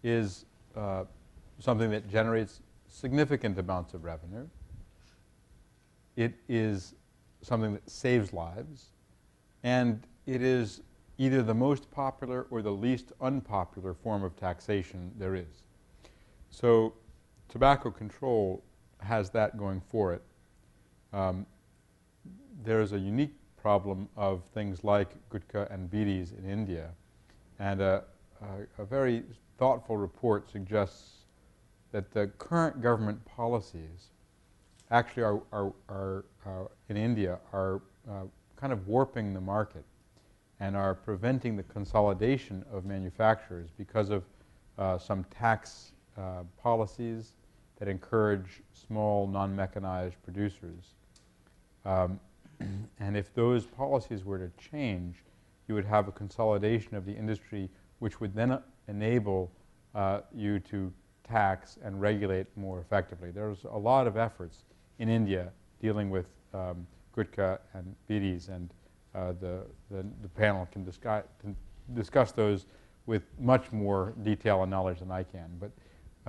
Speaker 2: is uh, something that generates significant amounts of revenue. It is something that saves lives. And it is either the most popular or the least unpopular form of taxation there is. So tobacco control has that going for it. Um, there's a unique problem of things like gutka and bidis in India. And a, a, a very thoughtful report suggests that the current government policies actually are, are, are uh, in India are uh, kind of warping the market and are preventing the consolidation of manufacturers because of uh, some tax uh, policies that encourage small, non-mechanized producers. Um, and if those policies were to change, you would have a consolidation of the industry which would then enable uh, you to tax and regulate more effectively. There's a lot of efforts in India dealing with um, Gutka and Bidis, and uh, the, the, the, panel can, discuss, can discuss those with much more detail and knowledge than I can. But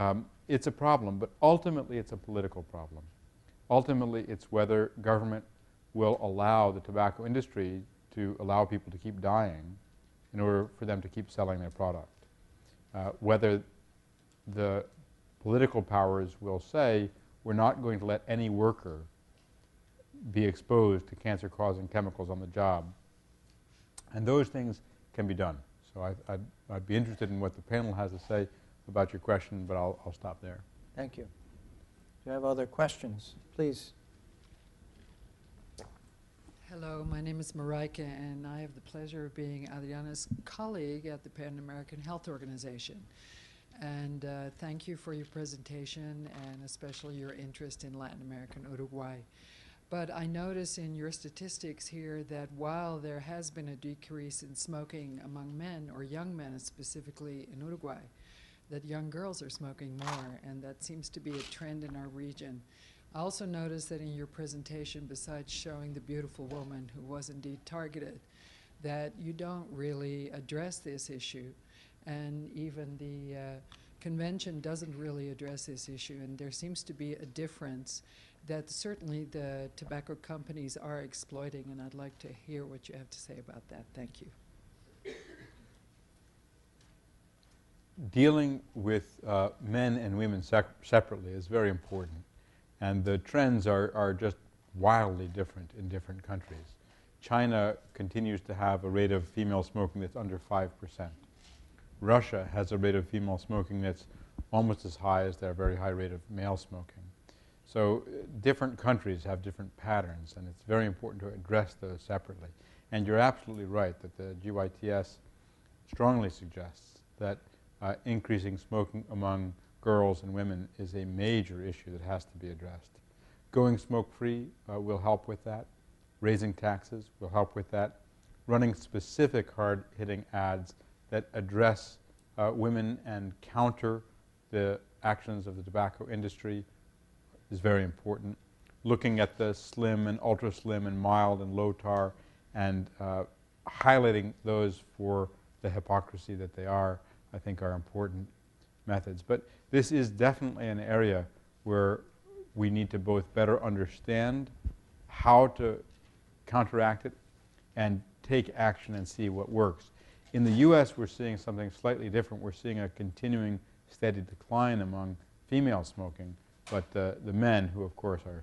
Speaker 2: um, it's a problem, but ultimately it's a political problem. Ultimately, it's whether government will allow the tobacco industry to allow people to keep dying in order for them to keep selling their product. Uh, whether the political powers will say, we're not going to let any worker be exposed to cancer-causing chemicals on the job. And those things can be done. So I, I'd, I'd be interested in what the panel has to say about your question, but I'll, I'll stop there.
Speaker 1: Thank you. Do you have other questions? Please.
Speaker 4: Hello, my name is Marika, and I have the pleasure of being Adriana's colleague at the Pan American Health Organization. And uh, thank you for your presentation and especially your interest in Latin American Uruguay. But I notice in your statistics here that while there has been a decrease in smoking among men, or young men specifically in Uruguay, that young girls are smoking more, and that seems to be a trend in our region. I also noticed that in your presentation, besides showing the beautiful woman who was indeed targeted, that you don't really address this issue. And even the uh, convention doesn't really address this issue. And there seems to be a difference that certainly the tobacco companies are exploiting. And I'd like to hear what you have to say about that. Thank you.
Speaker 2: Dealing with uh, men and women separately is very important. And the trends are, are just wildly different in different countries. China continues to have a rate of female smoking that's under 5%. Russia has a rate of female smoking that's almost as high as their very high rate of male smoking. So uh, different countries have different patterns, and it's very important to address those separately. And you're absolutely right that the GYTS strongly suggests that uh, increasing smoking among girls and women is a major issue that has to be addressed. Going smoke-free uh, will help with that. Raising taxes will help with that. Running specific hard-hitting ads that address uh, women and counter the actions of the tobacco industry is very important. Looking at the slim and ultra slim and mild and low tar and uh, highlighting those for the hypocrisy that they are, I think are important methods. But this is definitely an area where we need to both better understand how to counteract it and take action and see what works. In the US, we're seeing something slightly different. We're seeing a continuing steady decline among female smoking, but uh, the men, who of course are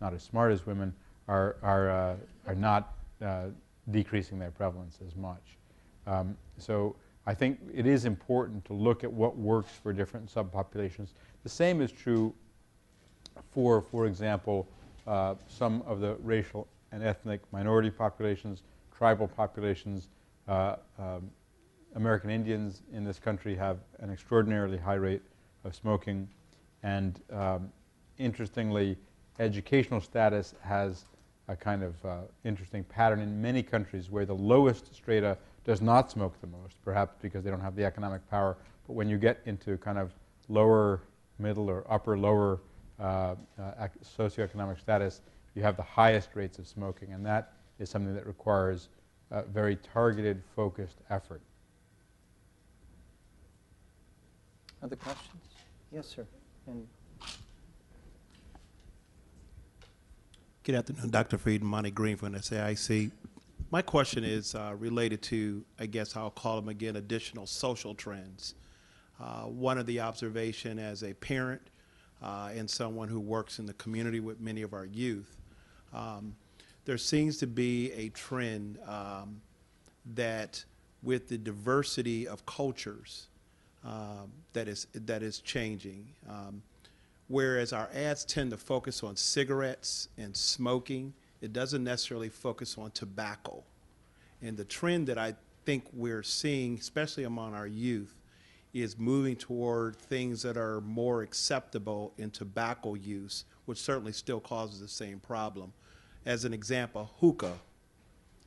Speaker 2: not as smart as women, are, are, uh, are not uh, decreasing their prevalence as much. Um, so I think it is important to look at what works for different subpopulations. The same is true for, for example, uh, some of the racial and ethnic minority populations, tribal populations. Uh, um, American Indians in this country have an extraordinarily high rate of smoking. And um, interestingly, educational status has a kind of uh, interesting pattern in many countries where the lowest strata does not smoke the most, perhaps because they don't have the economic power. But when you get into kind of lower, middle, or upper, lower uh, uh, socioeconomic status, you have the highest rates of smoking. And that is something that requires uh, very targeted, focused effort.
Speaker 1: Other questions? Yes, sir. And
Speaker 5: Good afternoon, Dr. Frieden, Monty Green from SAIC. My question is uh, related to, I guess I'll call them again, additional social trends. Uh, one of the observation as a parent uh, and someone who works in the community with many of our youth, um, there seems to be a trend um, that with the diversity of cultures um, that is that is changing. Um, whereas our ads tend to focus on cigarettes and smoking, it doesn't necessarily focus on tobacco. And the trend that I think we're seeing, especially among our youth, is moving toward things that are more acceptable in tobacco use, which certainly still causes the same problem. As an example, hookah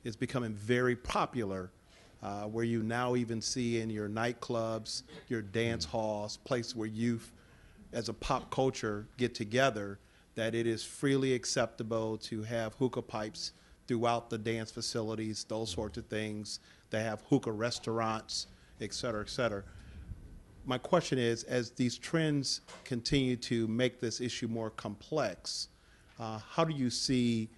Speaker 5: is becoming very popular, uh, where you now even see in your nightclubs, your dance halls, places where youth as a pop culture get together that it is freely acceptable to have hookah pipes throughout the dance facilities, those sorts of things. They have hookah restaurants et cetera, et cetera. My question is, as these trends continue to make this issue more complex, uh, how do you see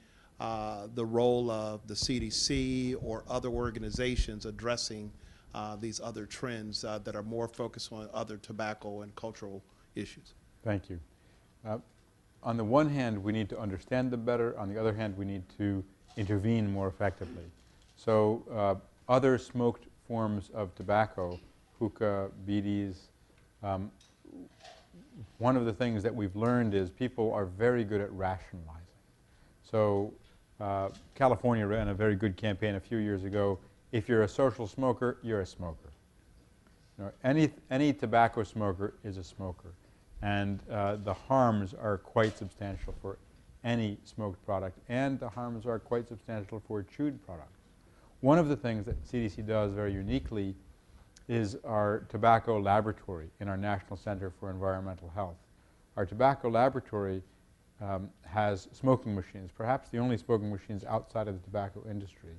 Speaker 5: uh, the role of the CDC or other organizations addressing uh, these other trends uh, that are more focused on other tobacco and cultural issues?
Speaker 2: Thank you. On the one hand, we need to understand them better. On the other hand, we need to intervene more effectively. So uh, other smoked forms of tobacco, hookah, bidis, um, one of the things that we've learned is people are very good at rationalizing. So uh, California ran a very good campaign a few years ago. If you're a social smoker, you're a smoker. You know, any, any tobacco smoker is a smoker. And uh, the harms are quite substantial for any smoked product, and the harms are quite substantial for chewed products. One of the things that CDC does very uniquely is our tobacco laboratory in our National Center for Environmental Health. Our tobacco laboratory um, has smoking machines, perhaps the only smoking machines outside of the tobacco industry.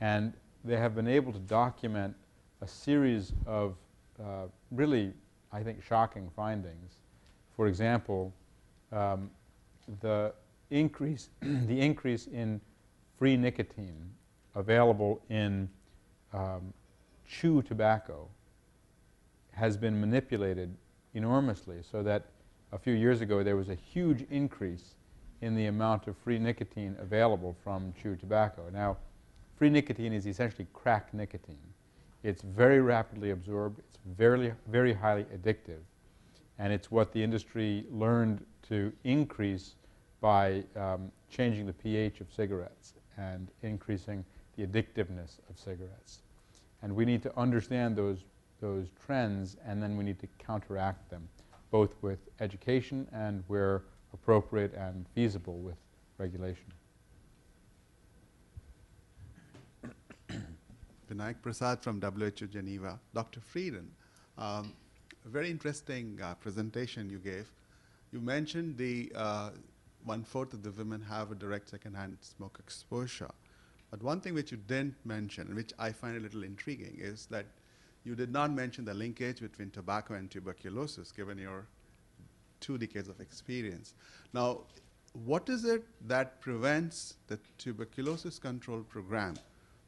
Speaker 2: And they have been able to document a series of uh, really, I think, shocking findings. For example, um, the increase, (clears throat) the increase in free nicotine available in um, chew tobacco has been manipulated enormously so that a few years ago there was a huge increase in the amount of free nicotine available from chew tobacco. Now, free nicotine is essentially crack nicotine. It's very rapidly absorbed, it's very, very highly addictive, and it's what the industry learned to increase by um, changing the pH of cigarettes and increasing the addictiveness of cigarettes. And we need to understand those, those trends and then we need to counteract them, both with education and where appropriate and feasible with regulation.
Speaker 6: Vinayak Prasad from WHO Geneva. Dr. Frieden, um, very interesting uh, presentation you gave. You mentioned the uh, one-fourth of the women have a direct secondhand smoke exposure. But one thing which you didn't mention, which I find a little intriguing, is that you did not mention the linkage between tobacco and tuberculosis, given your two decades of experience. Now, what is it that prevents the tuberculosis control program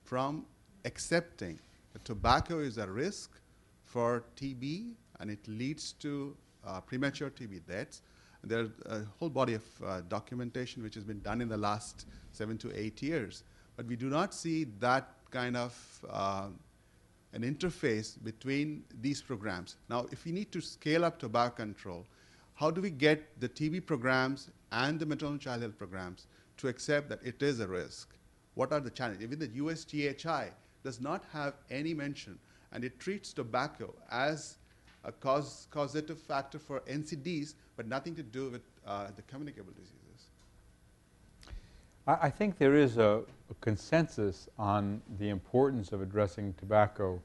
Speaker 6: from accepting that tobacco is a risk for TB and it leads to uh, premature TB deaths? There's a whole body of uh, documentation which has been done in the last seven to eight years but we do not see that kind of uh, an interface between these programs. Now, if we need to scale up tobacco control, how do we get the TB programs and the maternal child health programs to accept that it is a risk? What are the challenges? Even the USGHI does not have any mention, and it treats tobacco as a cause, causative factor for NCDs, but nothing to do with uh, the communicable diseases.
Speaker 2: I, I think there is a, a, consensus on the importance of addressing tobacco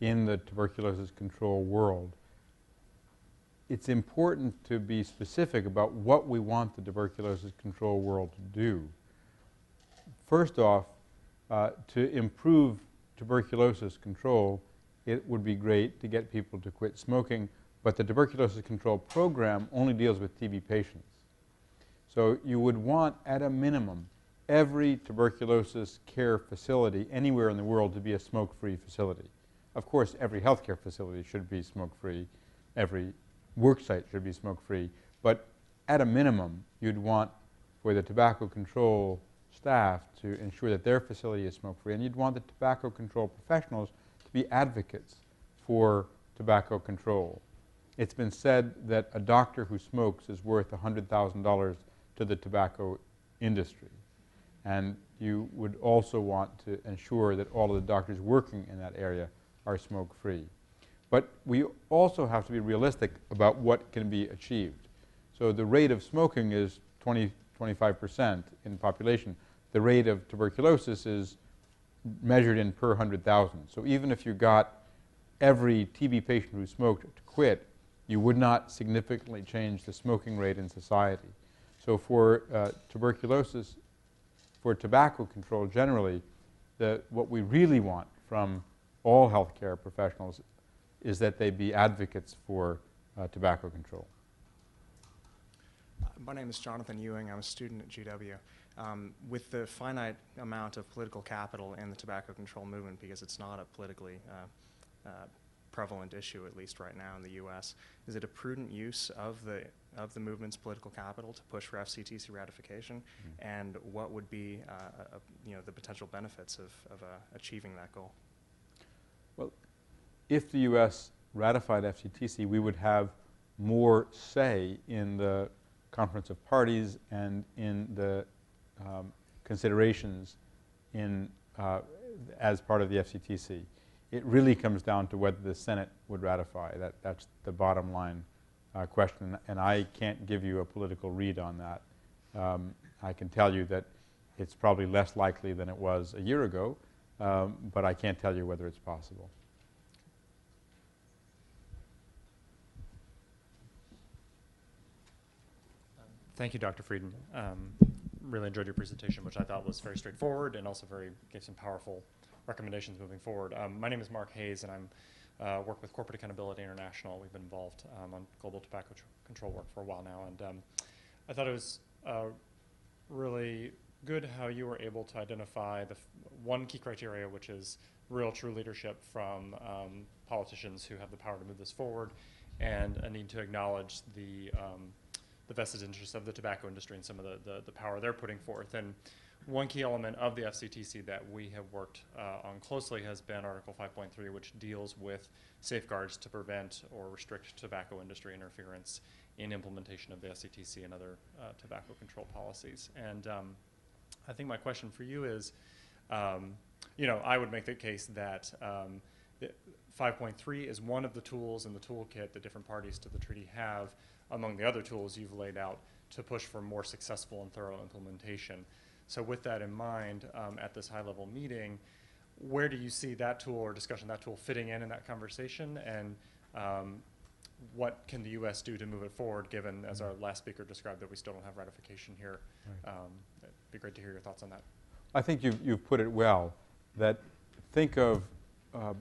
Speaker 2: in the tuberculosis control world. It's important to be specific about what we want the tuberculosis control world to do. First off, uh, to improve tuberculosis control, it would be great to get people to quit smoking, but the tuberculosis control program only deals with TB patients. So you would want, at a minimum, every tuberculosis care facility anywhere in the world to be a smoke-free facility. Of course, every healthcare facility should be smoke-free. Every work site should be smoke-free. But at a minimum, you'd want for the tobacco control staff to ensure that their facility is smoke-free. And you'd want the tobacco control professionals to be advocates for tobacco control. It's been said that a doctor who smokes is worth $100,000 to the tobacco industry. And you would also want to ensure that all of the doctors working in that area are smoke-free. But we also have to be realistic about what can be achieved. So the rate of smoking is 20, 25% in population. The rate of tuberculosis is measured in per 100,000. So even if you got every TB patient who smoked to quit, you would not significantly change the smoking rate in society. So for uh, tuberculosis, for tobacco control generally, the, what we really want from all healthcare professionals is that they be advocates for uh, tobacco control.
Speaker 7: My name is Jonathan Ewing. I'm a student at GW. Um, with the finite amount of political capital in the tobacco control movement, because it's not a politically uh, uh, prevalent issue, at least right now in the U.S., is it a prudent use of the of the movement's political capital to push for FCTC ratification? And what would be, uh, a, a- you know, the potential benefits of, of uh, achieving that goal?
Speaker 2: Well, if the U.S. ratified FCTC, we would have more say in the Conference of Parties and in the um, considerations in, uh, as part of the FCTC. It really comes down to whether the Senate would ratify. That, that's the bottom line uh, question, and I can't give you a political read on that. Um, I can tell you that it's probably less likely than it was a year ago, um, but I can't tell you whether it's possible.
Speaker 8: Thank you, Dr. Frieden. Um, really enjoyed your presentation, which I thought was very straightforward and also very gave some powerful recommendations moving forward. Um, my name is Mark Hayes, and I'm uh, work with Corporate Accountability International. We've been involved um, on global tobacco tr- control work for a while now, and um, I thought it was uh, really good how you were able to identify the one key criteria, which is real, true leadership from um, politicians who have the power to move this forward, and a need to acknowledge the um, the vested interests of the tobacco industry and some of the, the, the power they're putting forth. And one key element of the FCTC that we have worked uh, on closely has been Article 5.3, which deals with safeguards to prevent or restrict tobacco industry interference in implementation of the FCTC and other uh, tobacco control policies. And um, I think my question for you is, um, you know, I would make the case that um, 5.3 is one of the tools in the toolkit that different parties to the treaty have, among the other tools you've laid out, to push for more successful and thorough implementation. So with that in mind, um, at this high-level meeting, where do you see that tool or discussion that tool fitting in in that conversation? And um, what can the U.S. do to move it forward, given, as our last speaker described, that we still don't have ratification here?
Speaker 2: Right.
Speaker 8: Um, it'd be great to hear your thoughts on that.
Speaker 2: I think you've, you've put it well, that think of uh,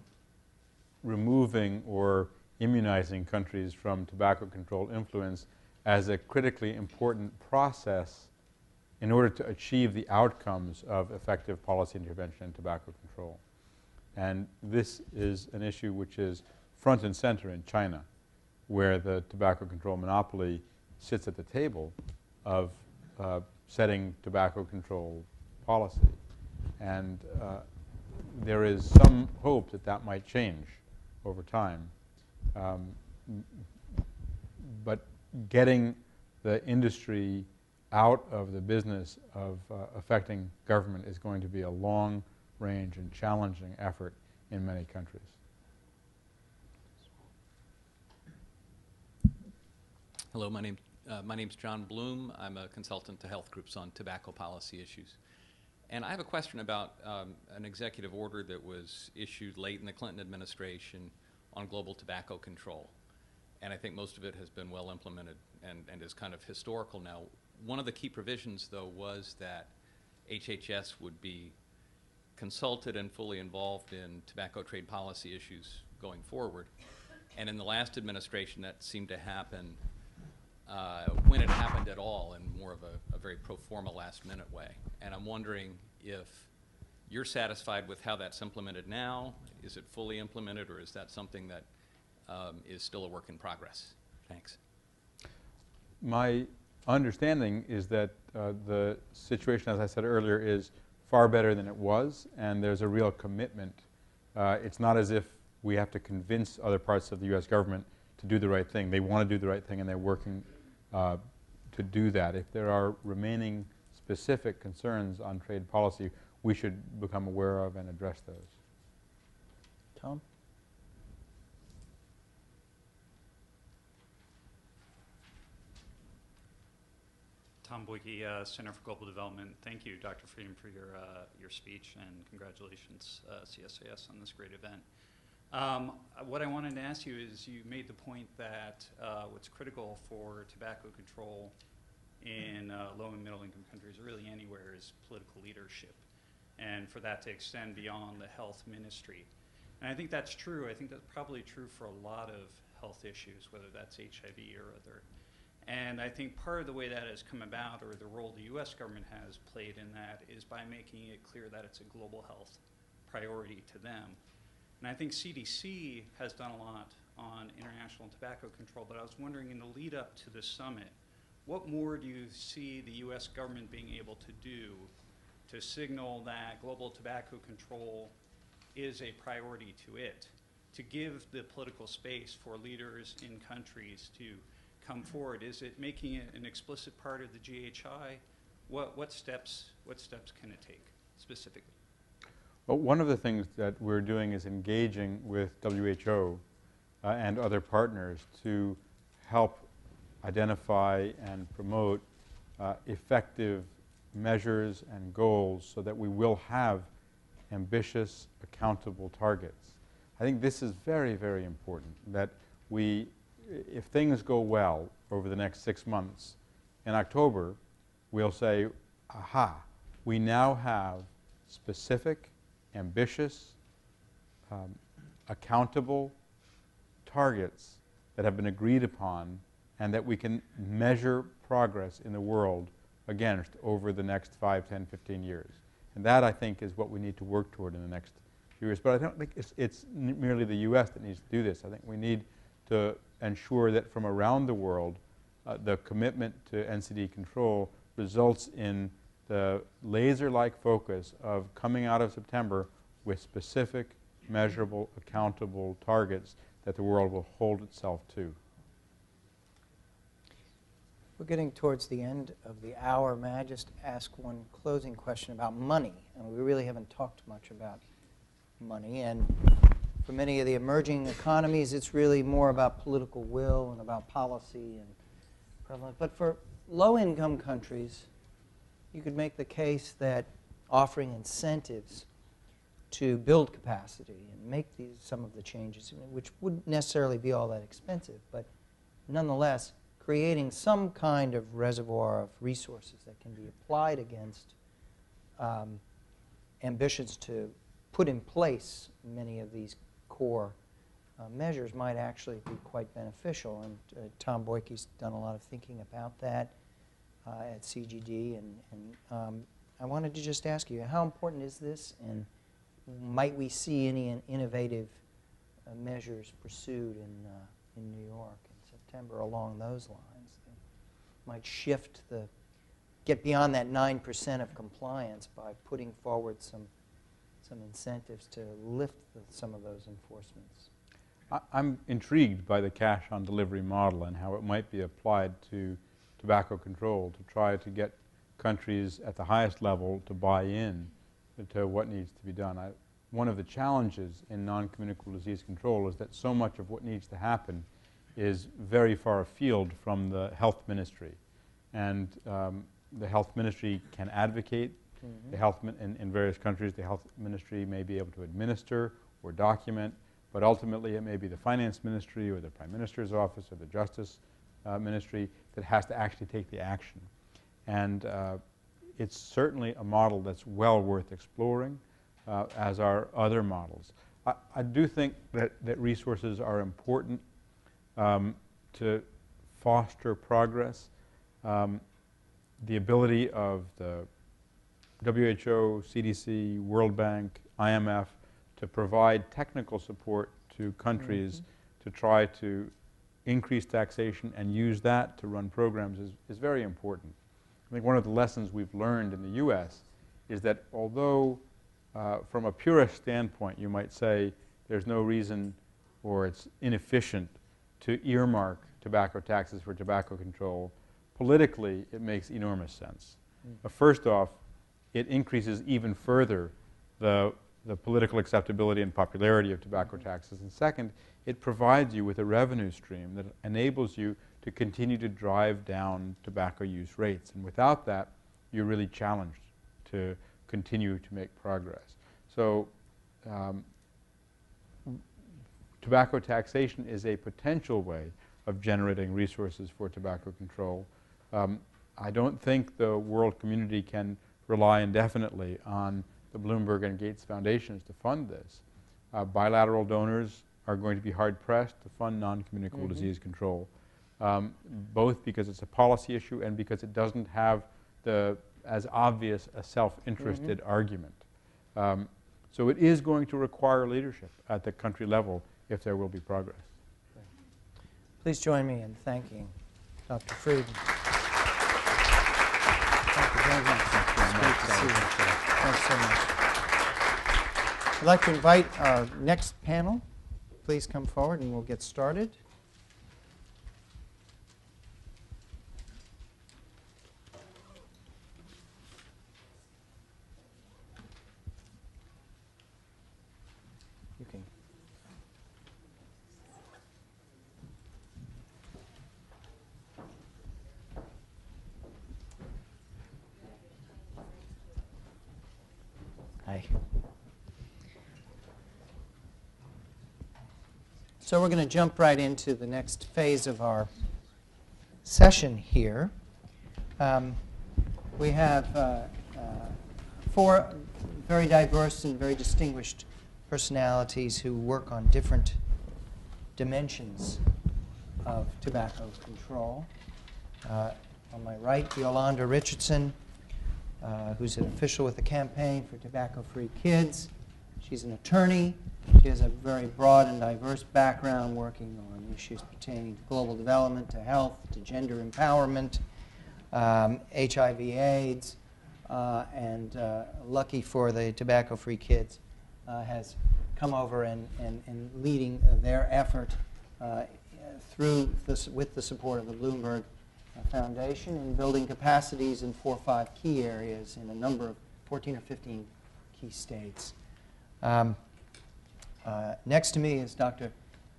Speaker 2: removing or immunizing countries from tobacco control influence as a critically important process in order to achieve the outcomes of effective policy intervention in tobacco control. And this is an issue which is front and center in China, where the tobacco control monopoly sits at the table of uh, setting tobacco control policy. And uh, there is some hope that that might change over time. Um, but getting the industry out of the business of uh, affecting government is going to be a long range and challenging effort in many countries.
Speaker 9: Hello, my name, uh, my name's John Bloom. I'm a consultant to health groups on tobacco policy issues. And I have a question about um, an executive order that was issued late in the Clinton administration on global tobacco control. And I think most of it has been well implemented and, and is kind of historical now. One of the key provisions, though, was that HHS would be consulted and fully involved in tobacco trade policy issues going forward. And in the last administration, that seemed to happen uh, when it happened at all in more of a, a very pro forma last minute way. And I'm wondering if you're satisfied with how that's implemented now? Is it fully implemented, or is that something that um, is still a work in progress? Thanks.
Speaker 2: My understanding is that uh, the situation, as I said earlier, is far better than it was, and there's a real commitment. Uh, it's not as if we have to convince other parts of the U.S. government to do the right thing. They want to do the right thing, and they're working uh, to do that. If there are remaining specific concerns on trade policy, we should become aware of and address those.
Speaker 1: Tom?
Speaker 10: Tom Bollyky, uh, Center for Global Development. Thank you, Dr. Frieden, for your, uh, your speech, and congratulations, uh, CSIS, on this great event. Um, what I wanted to ask you is you made the point that uh, what's critical for tobacco control in uh, low and middle income countries, or really anywhere, is political leadership, and for that to extend beyond the health ministry. And I think that's true. I think that's probably true for a lot of health issues, whether that's HIV or other. And I think part of the way that has come about, or the role the U.S. government has played in that, is by making it clear that it's a global health priority to them. And I think CDC has done a lot on international tobacco control, but I was wondering in the lead up to the summit, what more do you see the U.S. government being able to do to signal that global tobacco control is a priority to it, to give the political space for leaders in countries to come forward? Is it making it an explicit part of the GHI? What, what steps what steps can it take specifically?
Speaker 2: Well, one of the things that we're doing is engaging with WHO uh, and other partners to help identify and promote uh, effective measures and goals so that we will have ambitious, accountable targets. I think this is very, very important that we, if things go well over the next six months, in October, we'll say, aha, we now have specific, ambitious, um, accountable targets that have been agreed upon and that we can measure progress in the world against over the next 5, 10, 15 years. And that, I think, is what we need to work toward in the next few years. But I don't think it's, it's merely the U.S. that needs to do this. I think we need to ensure that from around the world, uh, the commitment to NCD control results in the laser-like focus of coming out of September with specific, measurable, accountable targets that the world will hold itself to.
Speaker 1: We're getting towards the end of the hour. May I just ask one closing question about money? And we really haven't talked much about money. And for many of the emerging economies, it's really more about political will and about policy and prevalence. But for low-income countries, you could make the case that offering incentives to build capacity and make these, some of the changes, which wouldn't necessarily be all that expensive, but nonetheless, creating some kind of reservoir of resources that can be applied against um, ambitions to put in place many of these core uh, measures might actually be quite beneficial. And uh, Tom Bollyky's done a lot of thinking about that uh, at CGD. And, and um, I wanted to just ask you, how important is this? And might we see any innovative uh, measures pursued in, uh, in New York? September along those lines. They might shift the, get beyond that 9% of compliance by putting forward some, some incentives to lift the, some of those enforcements.
Speaker 2: I, I'm intrigued by the cash on delivery model and how it might be applied to tobacco control to try to get countries at the highest level to buy in to what needs to be done. I, one of the challenges in non-communicable disease control is that so much of what needs to happen is very far afield from the health ministry. And um, the health ministry can advocate. Mm -hmm. The health in, in various countries, the health ministry may be able to administer or document, but ultimately it may be the finance ministry or the prime minister's office or the justice uh, ministry that has to actually take the action. And uh, it's certainly a model that's well worth exploring, uh, as are other models. I, I do think that, that resources are important um, to foster progress. Um, the ability of the WHO, CDC, World Bank, IMF to provide technical support to countries mm -hmm. to try to increase taxation and use that to run programs is, is very important. I think one of the lessons we've learned in the U.S. is that although uh, from a purist standpoint you might say there's no reason or it's inefficient to earmark tobacco taxes for tobacco control, politically it makes enormous sense. Mm. First off, it increases even further the, the political acceptability and popularity of tobacco mm-hmm. taxes. And second, it provides you with a revenue stream that enables you to continue to drive down tobacco use rates. And without that, you're really challenged to continue to make progress. So um, tobacco taxation is a potential way of generating resources for tobacco control. Um, I don't think the world community can rely indefinitely on the Bloomberg and Gates foundations to fund this. uh, bilateral donors are going to be hard-pressed to fund non-communicable
Speaker 1: Mhm.
Speaker 2: disease control, um, both because it's a policy issue and because it doesn't have the, as obvious a self-interested argument. Um, so it is going to require leadership at the country level if there will be progress.
Speaker 1: Please join me in thanking Dr. Frieden. Thank you. Thanks so much. I'd like to invite our next panel. Please come forward and we'll get started. You can Hi. So we're going to jump right into the next phase of our session here. Um, we have uh, uh, four very diverse and very distinguished personalities who work on different dimensions of tobacco control. Uh, on my right, Yolonda Richardson, uh, who's an official with the Campaign for Tobacco Free Kids. She's an attorney. She has a very broad and diverse background working on issues pertaining to global development, to health, to gender empowerment, um, HIV AIDS, uh, and uh, lucky for the Tobacco Free Kids, uh, has come over and, and, and leading their effort uh, through this, with the support of the Bloomberg Foundation in building capacities in four or five key areas in a number of 14 or 15 key states. Um, uh, next to me is Dr.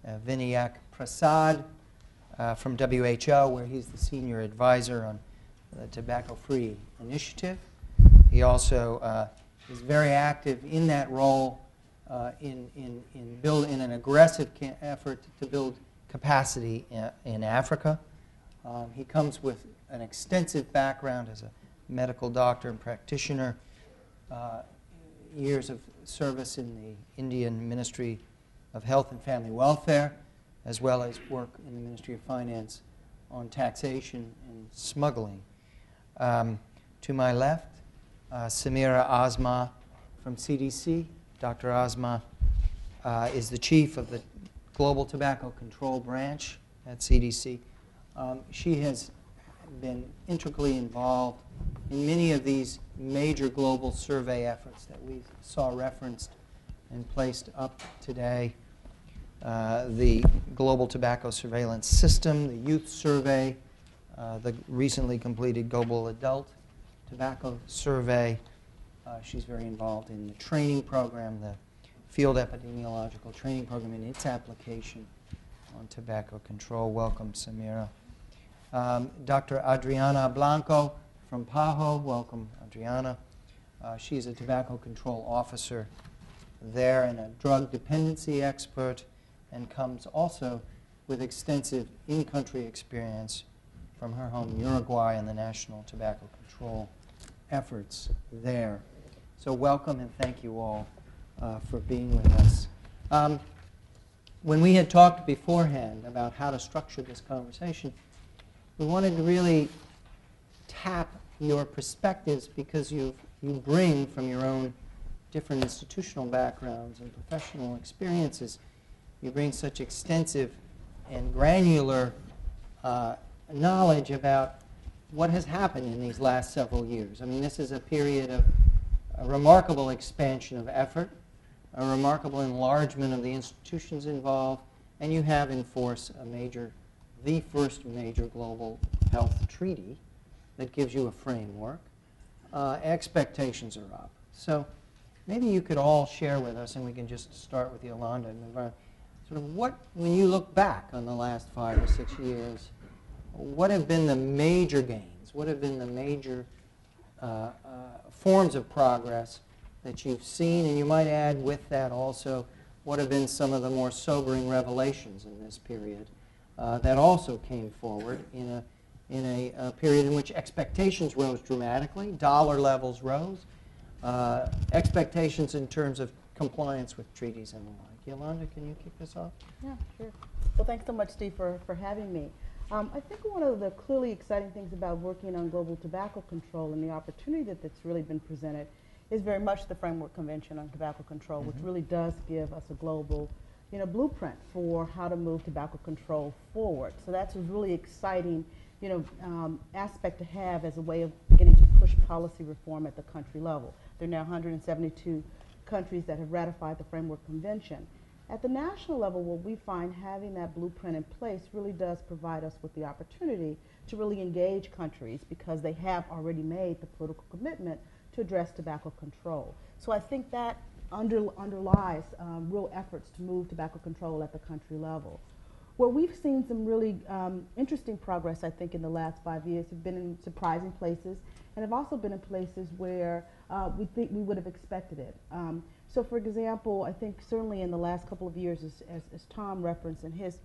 Speaker 1: Uh, Vinayak Prasad uh, from WHO, where he's the senior advisor on the Tobacco Free Initiative. He also uh, is very active in that role uh, in, in, in, build, in an aggressive effort to build capacity in, in Africa. Um, he comes with an extensive background as a medical doctor and practitioner, years of service in the Indian Ministry of Health and Family Welfare, as well as work in the Ministry of Finance on taxation and smuggling. Um, to my left, uh, Samira Asma from CDC. Dr. Asma uh, is the chief of the Global Tobacco Control Branch at CDC. Um, she has been integrally involved in many of these major global survey efforts that we saw referenced and placed up today. Uh, the Global Tobacco Surveillance System, the Youth Survey, uh, the recently completed Global Adult Tobacco Survey. Uh, she's very involved in the training program, the Field Epidemiological Training Program, and its application on tobacco control. Welcome, Samira. Um, Dr. Adriana Blanco from PAHO. Welcome, Adriana. Uh, she's a tobacco control officer there and a drug dependency expert and comes also with extensive in-country experience from her home Uruguay and the national tobacco control efforts there. So welcome and thank you all uh, for being with us. Um, when we had talked beforehand about how to structure this conversation, we wanted to really tap your perspectives because you you bring from your own different institutional backgrounds and professional experiences, you bring such extensive and granular uh, knowledge about what has happened in these last several years. I mean, this is a period of a remarkable expansion of effort, a remarkable enlargement of the institutions involved, and you have in force a major, the first major global health treaty that gives you a framework. Uh, expectations are up. So maybe you could all share with us, and we can just start with Yolonda and move on. Sort of what, when you look back on the last five or six years, what have been the major gains? What have been the major uh, uh, forms of progress that you've seen? And you might add with that also what have been some of the more sobering revelations in this period uh, that also came forward in a, in a, a, period in which expectations rose dramatically, dollar levels rose, uh, expectations in terms of compliance with treaties and the like. Yolonda, can you kick this off?
Speaker 11: Yeah, sure. Well, thanks so much, Steve, for, for having me. Um, I think one of the clearly exciting things about working on global tobacco control and the opportunity that, that's really been presented is very much the Framework Convention on Tobacco Control, which really does give us a global you know, blueprint for how to move tobacco control forward. So that's a really exciting you know, um, aspect to have as a way of beginning to push policy reform at the country level. There are now 172 countries that have ratified the Framework Convention. At the national level, what we find having that blueprint in place really does provide us with the opportunity to really engage countries because they have already made the political commitment to address tobacco control. So I think that under, underlies um, real efforts to move tobacco control at the country level. Where we've seen some really um, interesting progress, I think, in the last five years have been in surprising places and have also been in places where uh, we think we would have expected it. Um, so, for example, I think certainly in the last couple of years, as, as, as Tom referenced in his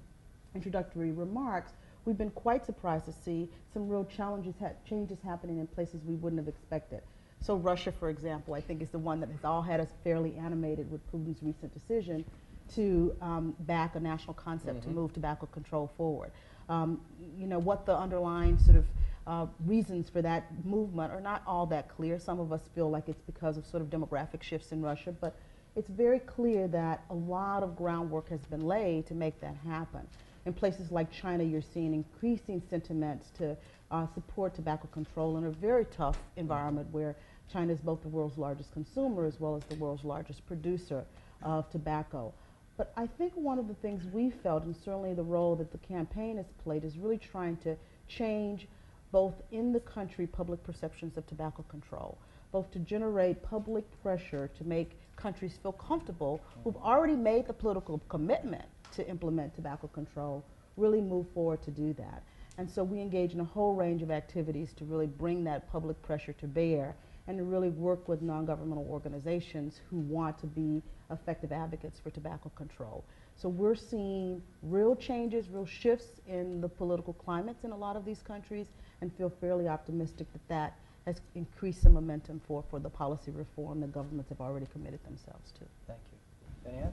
Speaker 11: introductory remarks, we've been quite surprised to see some real challenges, ha changes happening in places we wouldn't have expected. So Russia, for example, I think is the one that has all had us fairly animated with Putin's recent decision to um, back a national concept mm -hmm. to mm-hmm. move tobacco control forward. Um, you know, what the underlying sort of uh, reasons for that movement are not all that clear. Some of us feel like it's because of sort of demographic shifts in Russia, but it's very clear that a lot of groundwork has been laid to make that happen. In places like China, you're seeing increasing sentiments to uh, support tobacco control in a very tough environment where China is both the world's largest consumer as well as the world's largest producer of tobacco. But I think one of the things we felt, and certainly the role that the campaign has played, is really trying to change both in the country public perceptions of tobacco control, both to generate public pressure to make countries feel comfortable who've already made the political commitment to implement tobacco control, really move forward to do that. And so we engage in a whole range of activities to really bring that public pressure to bear and to really work with non-governmental organizations who want to be effective advocates for tobacco control. So we're seeing real changes, real shifts in the political climates in a lot of these countries and feel fairly optimistic that that has increased some momentum for, for the policy reform that governments have already committed themselves to.
Speaker 1: Thank you. Benyad?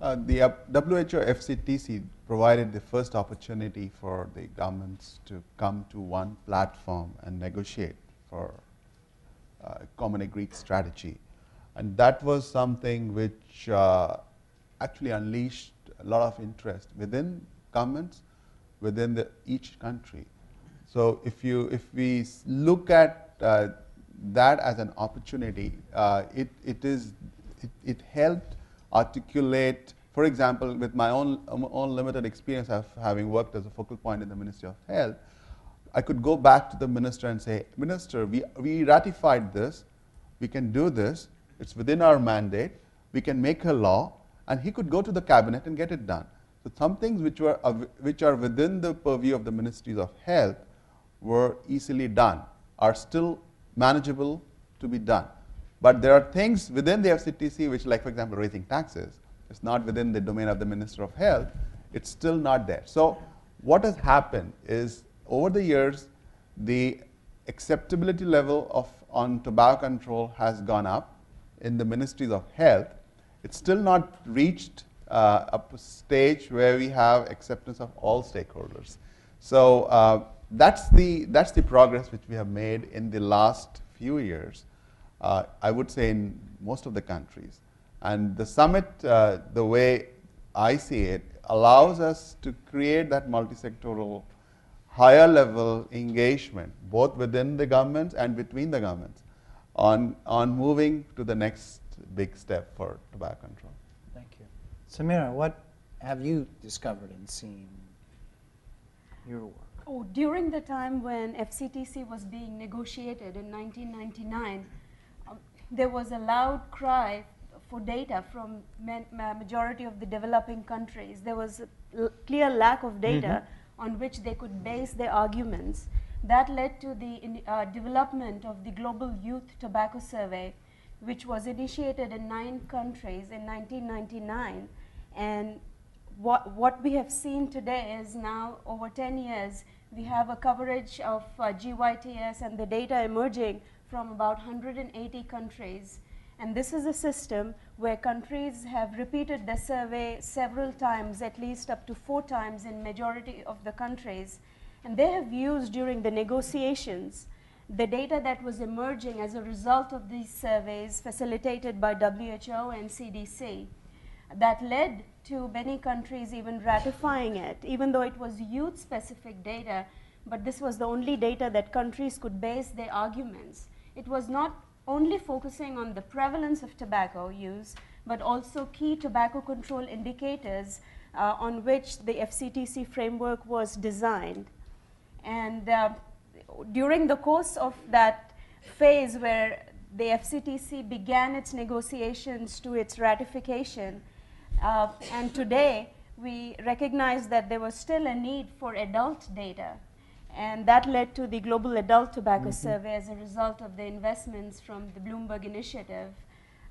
Speaker 6: Uh, the uh, WHO FCTC provided the first opportunity for the governments to come to one platform and negotiate for common agreed strategy. And that was something which uh, actually unleashed a lot of interest within governments, within the, each country. So if, you, if we look at uh, that as an opportunity, uh, it, it, is, it, it helped articulate, for example, with my own, own limited experience of having worked as a focal point in the Ministry of Health, I could go back to the minister and say, Minister, we, we ratified this, we can do this, it's within our mandate, we can make a law, and he could go to the cabinet and get it done. So some things which, were, which are within the purview of the ministries of health were easily done, are still manageable to be done. But there are things within the FCTC which, like for example, raising taxes, it's not within the domain of the Minister of Health, it's still not there. So what has happened is over the years, the acceptability level of on tobacco control has gone up in the ministries of health. It's still not reached uh, a stage where we have acceptance of all stakeholders. So uh, that's the that's the progress which we have made in the last few years. Uh, I would say in most of the countries. And the summit, uh, the way I see it, allows us to create that multi-sectoral higher level engagement, both within the governments and between the governments, on, on moving to the next big step for tobacco control.
Speaker 1: Thank you. Samira, what have you discovered and seen your work?
Speaker 12: Oh, during the time when FCTC was being negotiated in 1999, um, there was a loud cry for data from majority of the developing countries. There was a clear lack of data mm -hmm on which they could base their arguments. That led to the uh, development of the Global Youth Tobacco Survey, which was initiated in nine countries in 1999. And what, what we have seen today is now, over 10 years, we have a coverage of uh, GYTS and the data emerging from about 180 countries. And this is a system where countries have repeated the survey several times, at least up to four times in majority of the countries. And they have used during the negotiations the data that was emerging as a result of these surveys facilitated by WHO and CDC that led to many countries even ratifying it, even though it was youth specific data, but this was the only data that countries could base their arguments. It was not only focusing on the prevalence of tobacco use, but also key tobacco control indicators uh, on which the FCTC framework was designed. And uh, during the course of that phase where the FCTC began its negotiations to its ratification, uh, and today we recognize that there was still a need for adult data. And that led to the Global Adult Tobacco
Speaker 1: Mhm.
Speaker 12: Survey as a result of the investments from the Bloomberg Initiative.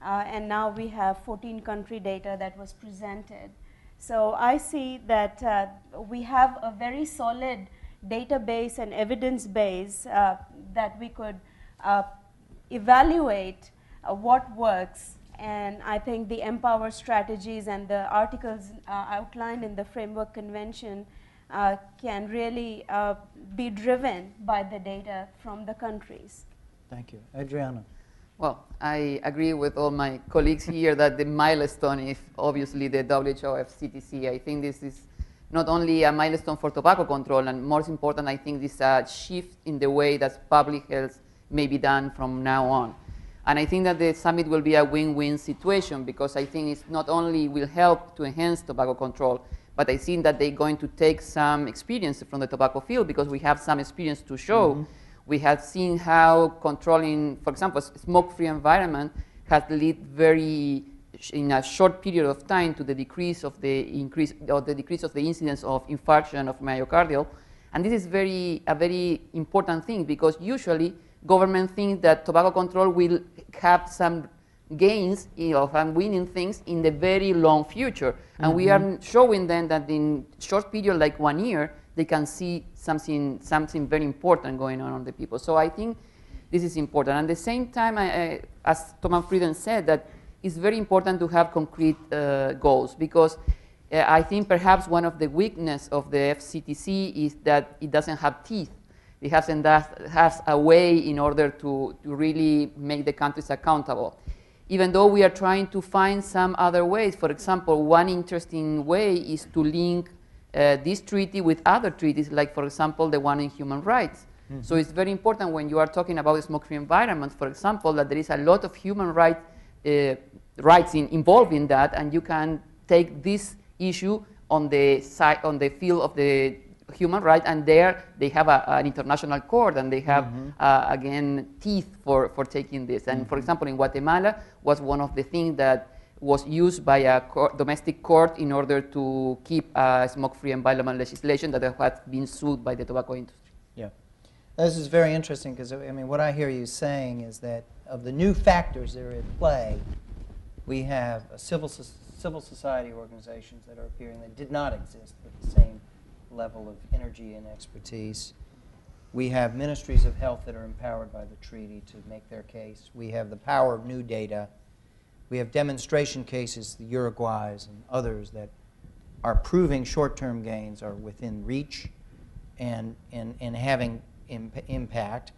Speaker 12: Uh, and now we have 14 country data that was presented. So I see that uh, we have a very solid database and evidence base uh, that we could uh, evaluate uh, what works. And I think the MPOWER strategies and the articles uh, outlined in the Framework Convention uh, can really uh, be driven by the data from the countries.
Speaker 1: Thank you. Adriana.
Speaker 13: Well, I agree with all my colleagues here that the milestone is obviously the WHO FCTC. I think this is not only a milestone for tobacco control, and most important, I think this is a shift in the way that public health may be done from now on. And I think that the summit will be a win-win situation because I think it's not only will help to enhance tobacco control, but I think that they're going to take some experience from the tobacco field because we have some experience to show.
Speaker 1: Mhm.
Speaker 13: We have seen how controlling, for example, smoke-free environment has led very in a short period of time to the decrease of the increase or the decrease of the incidence of infarction of myocardial. And this is very a very important thing because usually government think that tobacco control will have some gains know, and winning things in the very long future. And we are showing them that in short period like one year, they can see something, something very important going on on the people. So I think this is important. At the same time, I, I, as Thomas Frieden said, that it's very important to have concrete uh, goals because uh, I think perhaps one of the weakness of the FCTC is that it doesn't have teeth. It hasn't has a way in order to, to really make the countries accountable. Even though we are trying to find some other ways, for example, one interesting way is to link uh, this treaty with other treaties, like for example the one in human rights. So it's very important when you are talking about smoke-free environment, for example, that there is a lot of human rights uh, rights in, involved in that, and you can take this issue on the side on the field of the human rights, and there they have a, an international court, and they have mm-hmm. uh, again teeth for, for taking this. And for mm-hmm. example, in Guatemala was one of the things that was used by a court, domestic court in order to keep a smoke-free environment legislation that had been sued by the tobacco industry.
Speaker 1: Yeah. This is very interesting because, I mean, what I hear you saying is that of the new factors that are at play, we have a civil, civil society organizations that are appearing that did not exist with the same level of energy and expertise. We have ministries of health that are empowered by the treaty to make their case. We have the power of new data. We have demonstration cases, the Uruguays and others that are proving short-term gains are within reach and, and, and having imp- impact,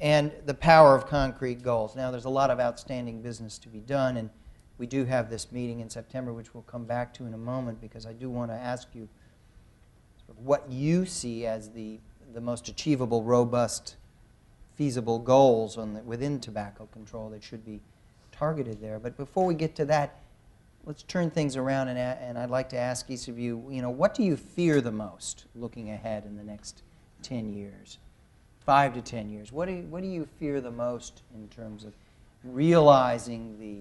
Speaker 1: and the power of concrete goals. Now, there's a lot of outstanding business to be done, and we do have this meeting in September, which we'll come back to in a moment, because I do want to ask you what you see as the, the most achievable, robust, feasible goals the, within tobacco control that should be targeted there. But before we get to that, let's turn things around, and, and I'd like to ask each of you, you know, what do you fear the most looking ahead in the next 10 years? Five to 10 years. What do you, what do you fear the most in terms of realizing the,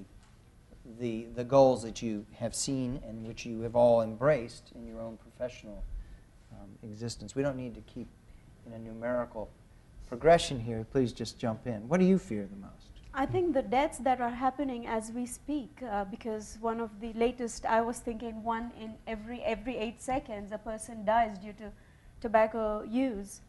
Speaker 1: the, the goals that you have seen and which you have all embraced in your own professional existence? We don't need to keep in a numerical progression here. Please just jump in. What do you fear the most?
Speaker 12: I think the deaths that are happening as we speak, uh, because one of the latest, I was thinking one in every every eight seconds, a person dies due to tobacco use,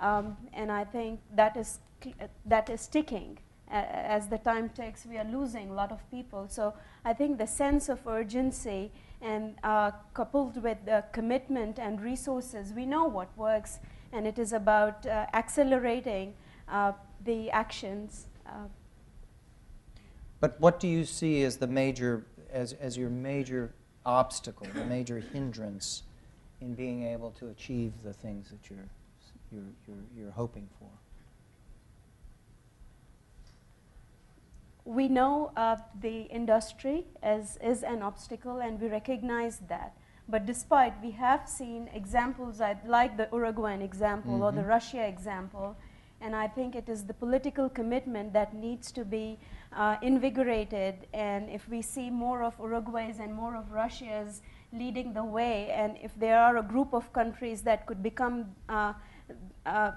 Speaker 12: um, and I think that is uh, that is sticking. as the time takes, we are losing a lot of people. So I think the sense of urgency and uh, coupled with the commitment and resources, we know what works, and it is about uh, accelerating uh, the actions. Uh.
Speaker 1: But what do you see as the major, as, as your major obstacle, the major hindrance in being able to achieve the things that you're, you're, you're, you're hoping for?
Speaker 12: We know uh, the industry as, is an obstacle and we recognize that. But despite, we have seen examples like the Uruguayan example mm -hmm. or the mm-hmm. Russia example, and I think it is the political commitment that needs to be uh, invigorated. And if we see more of Uruguay's and more of Russia's leading the way, and if there are a group of countries that could become uh, uh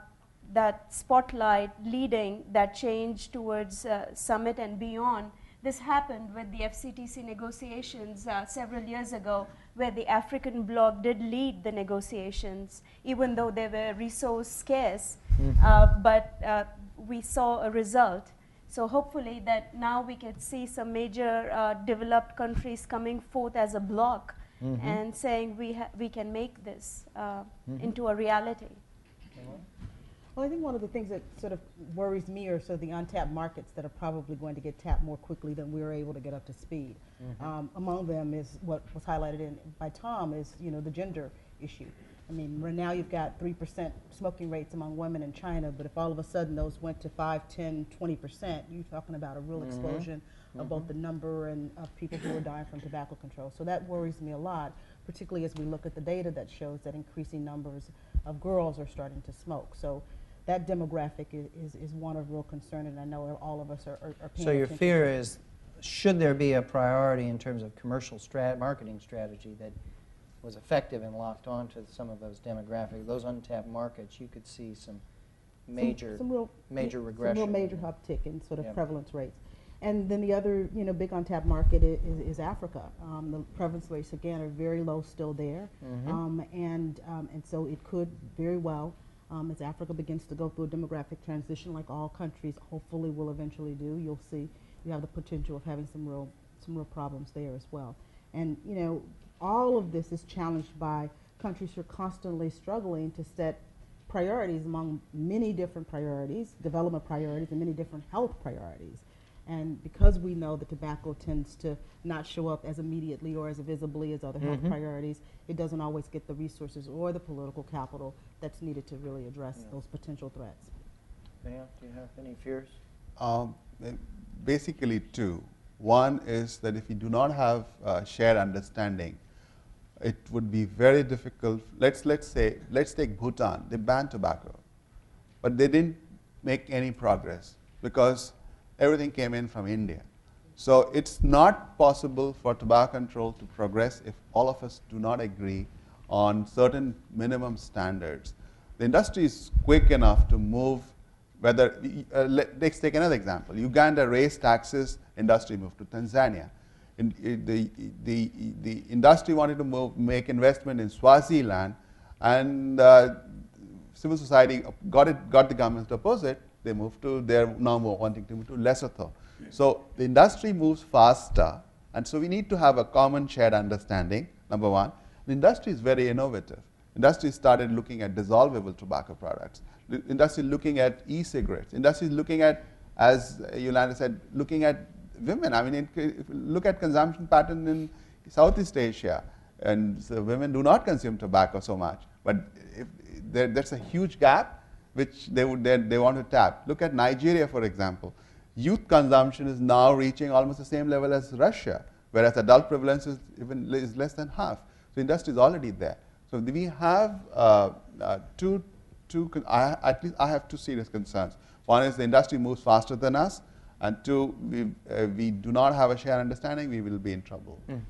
Speaker 12: that spotlight leading that change towards uh, summit and beyond. This happened with the FCTC negotiations uh, several years ago, where the African bloc did lead the negotiations, even though they were resource scarce. Mm -hmm. but uh, we saw a result. So hopefully that now we can see some major uh, developed countries coming forth as a bloc mm -hmm. and saying we, we can make this mm -hmm. into a reality.
Speaker 11: Well, I think one of the things that sort of worries me are sort of the untapped markets that are probably going to get tapped more quickly than we are able to get up to speed. Mm -hmm. um, among them is what was highlighted in, by Tom is you know the gender issue. I mean, right now you've got 3% smoking rates among women in China, but if all of a sudden those went to 5, 10, 20%, you're talking about a real mm -hmm. explosion mm -hmm. of mm-hmm. both the number and of people who are dying from tobacco control. So that worries me a lot, particularly as we look at the data that shows that increasing numbers of girls are starting to smoke. So that demographic is, is, is, one of real concern, and I know all of us are, are, are
Speaker 1: So your fear is, should there be a priority in terms of commercial strat marketing strategy that was effective and locked onto some of those demographic, those untapped markets, you could see some major,
Speaker 11: some, some real,
Speaker 1: major regression.
Speaker 11: Some real major uptick in sort of prevalence rates. And then the other, you know, big untapped market is, is, is Africa. Um, the prevalence rates again are very low still there, mm -hmm. um, and um, and so it could very well um, as Africa begins to go through a demographic transition, like all countries hopefully will eventually do, you'll see you have the potential of having some real, some real problems there as well. And you know, all of this is challenged by countries who are constantly struggling to set priorities among many different priorities, development priorities, and many different health priorities. And because we know that tobacco tends to not show up as immediately or as visibly as other health mm -hmm. priorities, it doesn't always get the resources or the political capital that's needed to really address yeah. those potential threats.
Speaker 1: Mayo, do you have any fears?
Speaker 6: Um, basically two. One is that if we do not have uh, shared understanding, it would be very difficult. Let's, let's say, let's take Bhutan. They banned tobacco, but they didn't make any progress because everything came in from India. So it's not possible for tobacco control to progress if all of us do not agree on certain minimum standards. The industry is quick enough to move whether, uh, let's take another example. Uganda raised taxes, industry moved to Tanzania. In, in the, the, the industry wanted to move, make investment in Swaziland and uh, civil society got, it, got the government to oppose it they moved to, they're now wanting to move to Lesotho. So the industry moves faster, and so we need to have a common shared understanding, number one. The industry is very innovative. Industry started looking at dissolvable tobacco products. The industry looking at e-cigarettes. Industry is looking at, as Yolonda said, looking at women. I mean, look at consumption pattern in Southeast Asia. And so women do not consume tobacco so much. But if, there, there's a huge gap which they, would, they, they want to tap. Look at Nigeria, for example. Youth consumption is now reaching almost the same level as Russia, whereas adult prevalence is, even, is less than half. So industry is already there. So we have uh, uh, two, two I, at least I have two serious concerns. One is the industry moves faster than us, and two, we, uh, we do not have a shared understanding, we will be in trouble.
Speaker 1: Mm.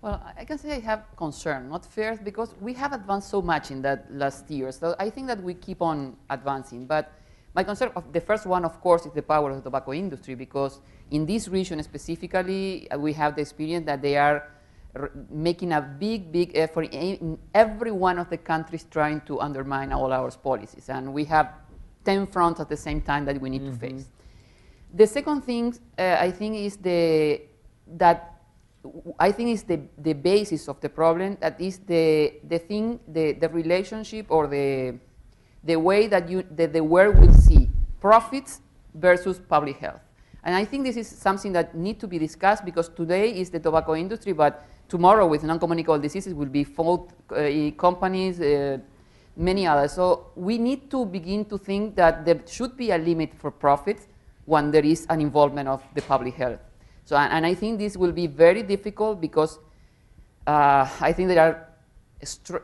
Speaker 13: Well, I can say I have concern, not fears, because we have advanced so much in that last year. So I think that we keep on advancing. But my concern, of the first one, of course, is the power of the tobacco industry, because in this region specifically, uh, we have the experience that they are making a big, big effort in every one of the countries trying to undermine all our policies. And we have 10 fronts at the same time that we need mm -hmm. to mm-hmm. face. The second thing uh, I think is the that I think is the, the basis of the problem. That is the the thing the, the relationship or the the way that you that the world will see profits versus public health. And I think this is something that needs to be discussed because today is the tobacco industry, but tomorrow with non-communicable diseases will be food uh, companies, uh, many others. So we need to begin to think that there should be a limit for profits when there is an involvement of the public health. So, and, and I think this will be very difficult because uh, I think there are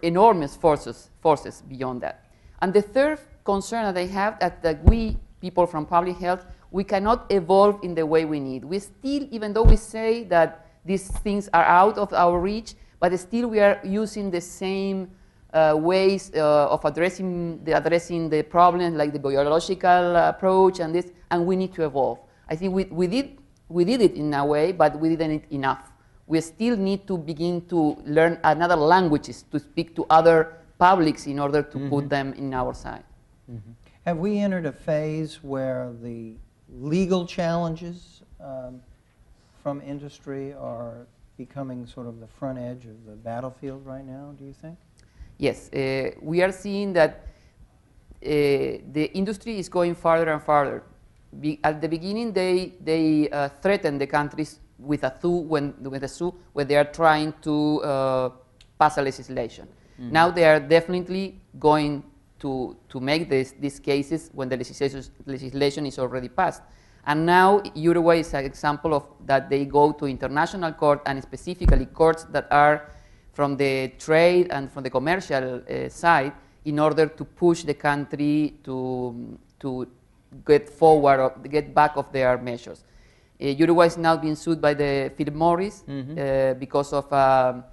Speaker 13: enormous forces, forces beyond that. And the third concern that I have that, that we, people from public health, we cannot evolve in the way we need. We still, even though we say that these things are out of our reach, but still we are using the same uh, ways uh, of addressing the, addressing the problem, like the biological approach and this, and we need to evolve. I think we, we, did, we did it in a way, but we didn't it enough. We still need to begin to learn another languages to speak to other publics in order to mm -hmm. put them in our side.
Speaker 1: Mm -hmm. Have we entered a phase where the legal challenges um, from industry are becoming sort of the front edge of the battlefield right now, do you think?
Speaker 13: Yes, uh, we are seeing that uh, the industry is going farther and farther. Be at the beginning, they, they uh, threatened the countries with a suit when, with a suit when they are trying to uh, pass a legislation. Mm -hmm. Now they are definitely going to, to make this, these cases when the legislation, legislation is already passed. And now Uruguay is an example of that they go to international court and specifically courts that are from the trade and from the commercial uh, side in order to push the country to, to get forward or get back of their measures. Uh, Uruguay is now being sued by the Philip Morris mm -hmm. uh, because of an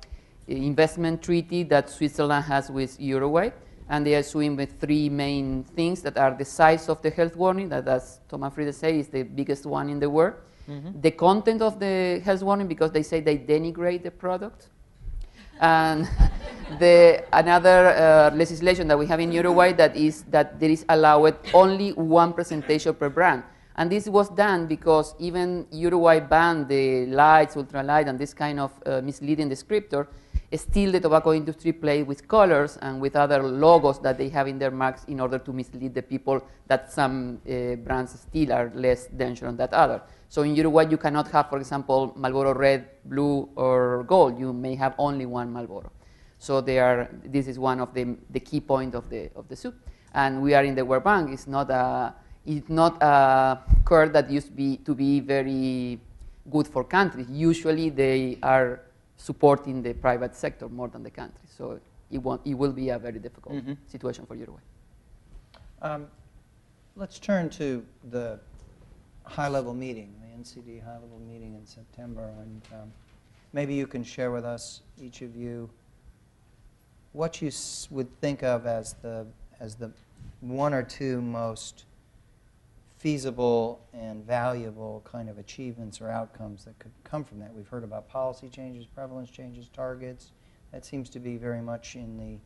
Speaker 13: investment treaty that Switzerland has with Uruguay and they are suing with three main things that are the size of the health warning, that as Thomas Frieden say is the biggest one in the world, mm -hmm. the content of the health warning because they say they denigrate the product, and (laughs) the another uh, legislation that we have in Uruguay that is that there is allowed only one presentation per brand. And this was done because even Uruguay banned the lights, ultralight, and this kind of uh, misleading descriptor, still the tobacco industry played with colors and with other logos that they have in their marks in order to mislead the people that some uh, brands still are less dangerous than other. So in Uruguay, you cannot have, for example, Marlboro Red, Blue, or Gold. You may have only one Marlboro. So they are, this is one of the, the key points of the, of the suit. And we are in the World Bank. It's not a, it's not a curve that used to be, to be very good for countries. Usually they are supporting the private sector more than the country. So it, won't, it will be a very difficult mm -hmm. situation for Uruguay.
Speaker 1: Um, let's turn to the high-level meeting, the NCD high-level meeting in September, and um, maybe you can share with us, each of you, what you would think of as the as the one or two most feasible and valuable kind of achievements or outcomes that could come from that. We've heard about policy changes, prevalence changes, targets. That seems to be very much in the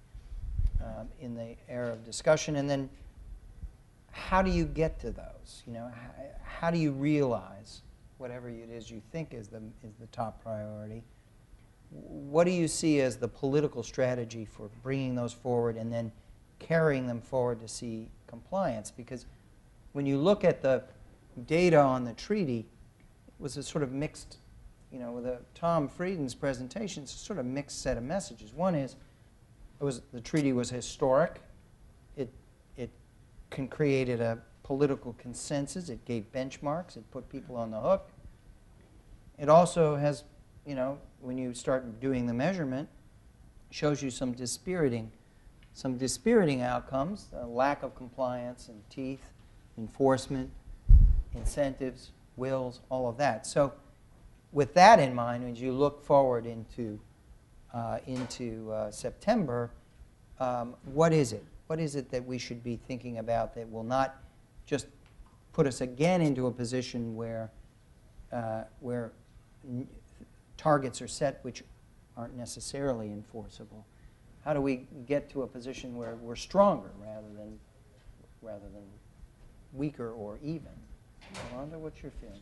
Speaker 1: um, in the era of discussion. And then, how do you get to those? You know, how, how do you realize whatever it is you think is the is the top priority? What do you see as the political strategy for bringing those forward and then carrying them forward to see compliance? Because when you look at the data on the treaty, it was a sort of mixed, you know, with Tom Frieden's presentation, it's a sort of mixed set of messages. One is, it was, the treaty was historic. It, it can created a political consensus. It gave benchmarks. It put people on the hook. It also has, you know, when you start doing the measurement, shows you some dispiriting, some dispiriting outcomes, lack of compliance and teeth, enforcement, incentives, wills, all of that. So with that in mind, as you look forward into, uh, into uh, September, um, what is it? What is it that we should be thinking about that will not just put us again into a position where, uh, where targets are set which aren't necessarily enforceable? How do we get to a position where we're stronger rather than, rather than weaker or even? Yolonda, what's your feeling?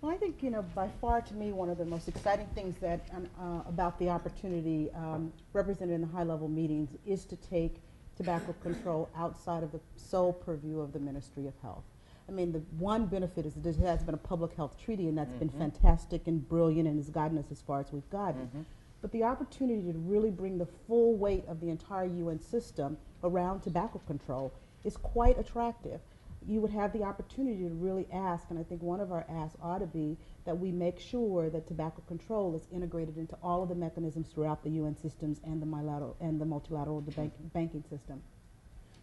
Speaker 11: Well, I think, you know, by far to me, one of the most exciting things that, um, uh, about the opportunity um, represented in the high-level meetings is to take tobacco control outside of the sole purview of the Ministry of Health. I mean, the one benefit is that there has been a public health treaty, and that's been
Speaker 1: Mhm.
Speaker 11: fantastic and brilliant and has gotten us as far as we've gotten.
Speaker 1: Mhm.
Speaker 11: But the opportunity to really bring the full weight of the entire UN system around tobacco control is quite attractive. You would have the opportunity to really ask, and I think one of our asks ought to be that we make sure that tobacco control is integrated into all of the mechanisms throughout the UN systems and the bilateral and the multilateral the bank, banking system,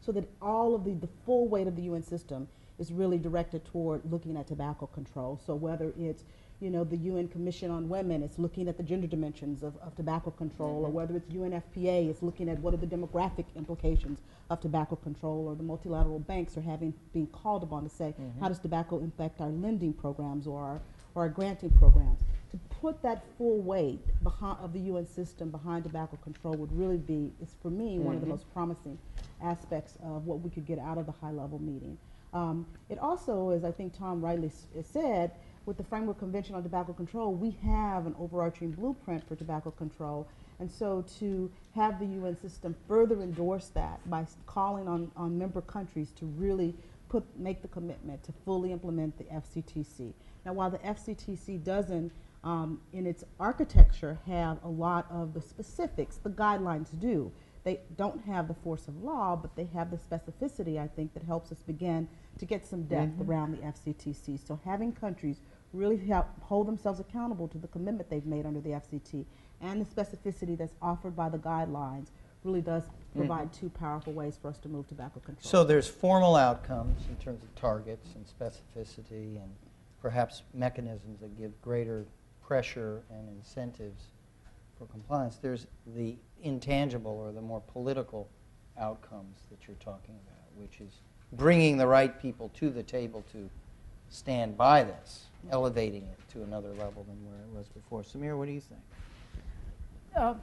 Speaker 11: so that all of the, the full weight of the UN system is really directed toward looking at tobacco control. So whether it's you know, the UN Commission on Women is looking at the gender dimensions of, of tobacco control, or
Speaker 1: Mhm.
Speaker 11: whether it's UNFPA is looking at what are the demographic implications of tobacco control, or the multilateral banks are having being called upon to say,
Speaker 1: Mhm.
Speaker 11: how does tobacco impact our lending programs or our, or our granting programs? To put that full weight behind, of the UN system behind tobacco control would really be, is for me, one of the
Speaker 1: Mhm.
Speaker 11: most promising aspects of what we could get out of the high-level meeting. Um, it also, as I think Tom rightly s- said, with the Framework Convention on Tobacco Control, we have an overarching blueprint for tobacco control. And so to have the UN system further endorse that by calling on, on member countries to really put, make the commitment to fully implement the FCTC. Now, while the FCTC doesn't, um, in its architecture, have a lot of the specifics, the guidelines do. They don't have the force of law, but they have the specificity, I think, that helps us begin to get some depth
Speaker 1: Mhm.
Speaker 11: around the FCTC. So having countries really help hold themselves accountable to the commitment they've made under the FCT and the specificity that's offered by the guidelines really does mm. provide two powerful ways for us to move tobacco control.
Speaker 1: So there's formal outcomes in terms of targets and specificity and perhaps mechanisms that give greater pressure and incentives for compliance. There's the intangible or the more political outcomes that you're talking about, which is bringing the right people to the table to stand by this, elevating it to another level than where it was before. Samir, what do you think?
Speaker 12: Uh,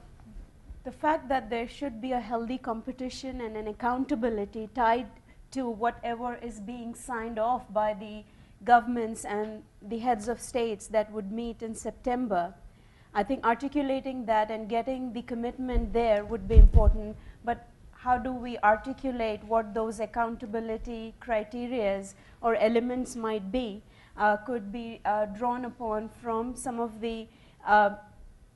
Speaker 12: the fact that there should be a healthy competition and an accountability tied to whatever is being signed off by the governments and the heads of states that would meet in September. I think articulating that and getting the commitment there would be important, but how do we articulate what those accountability criterias or elements might be could be uh, drawn upon from some of the uh,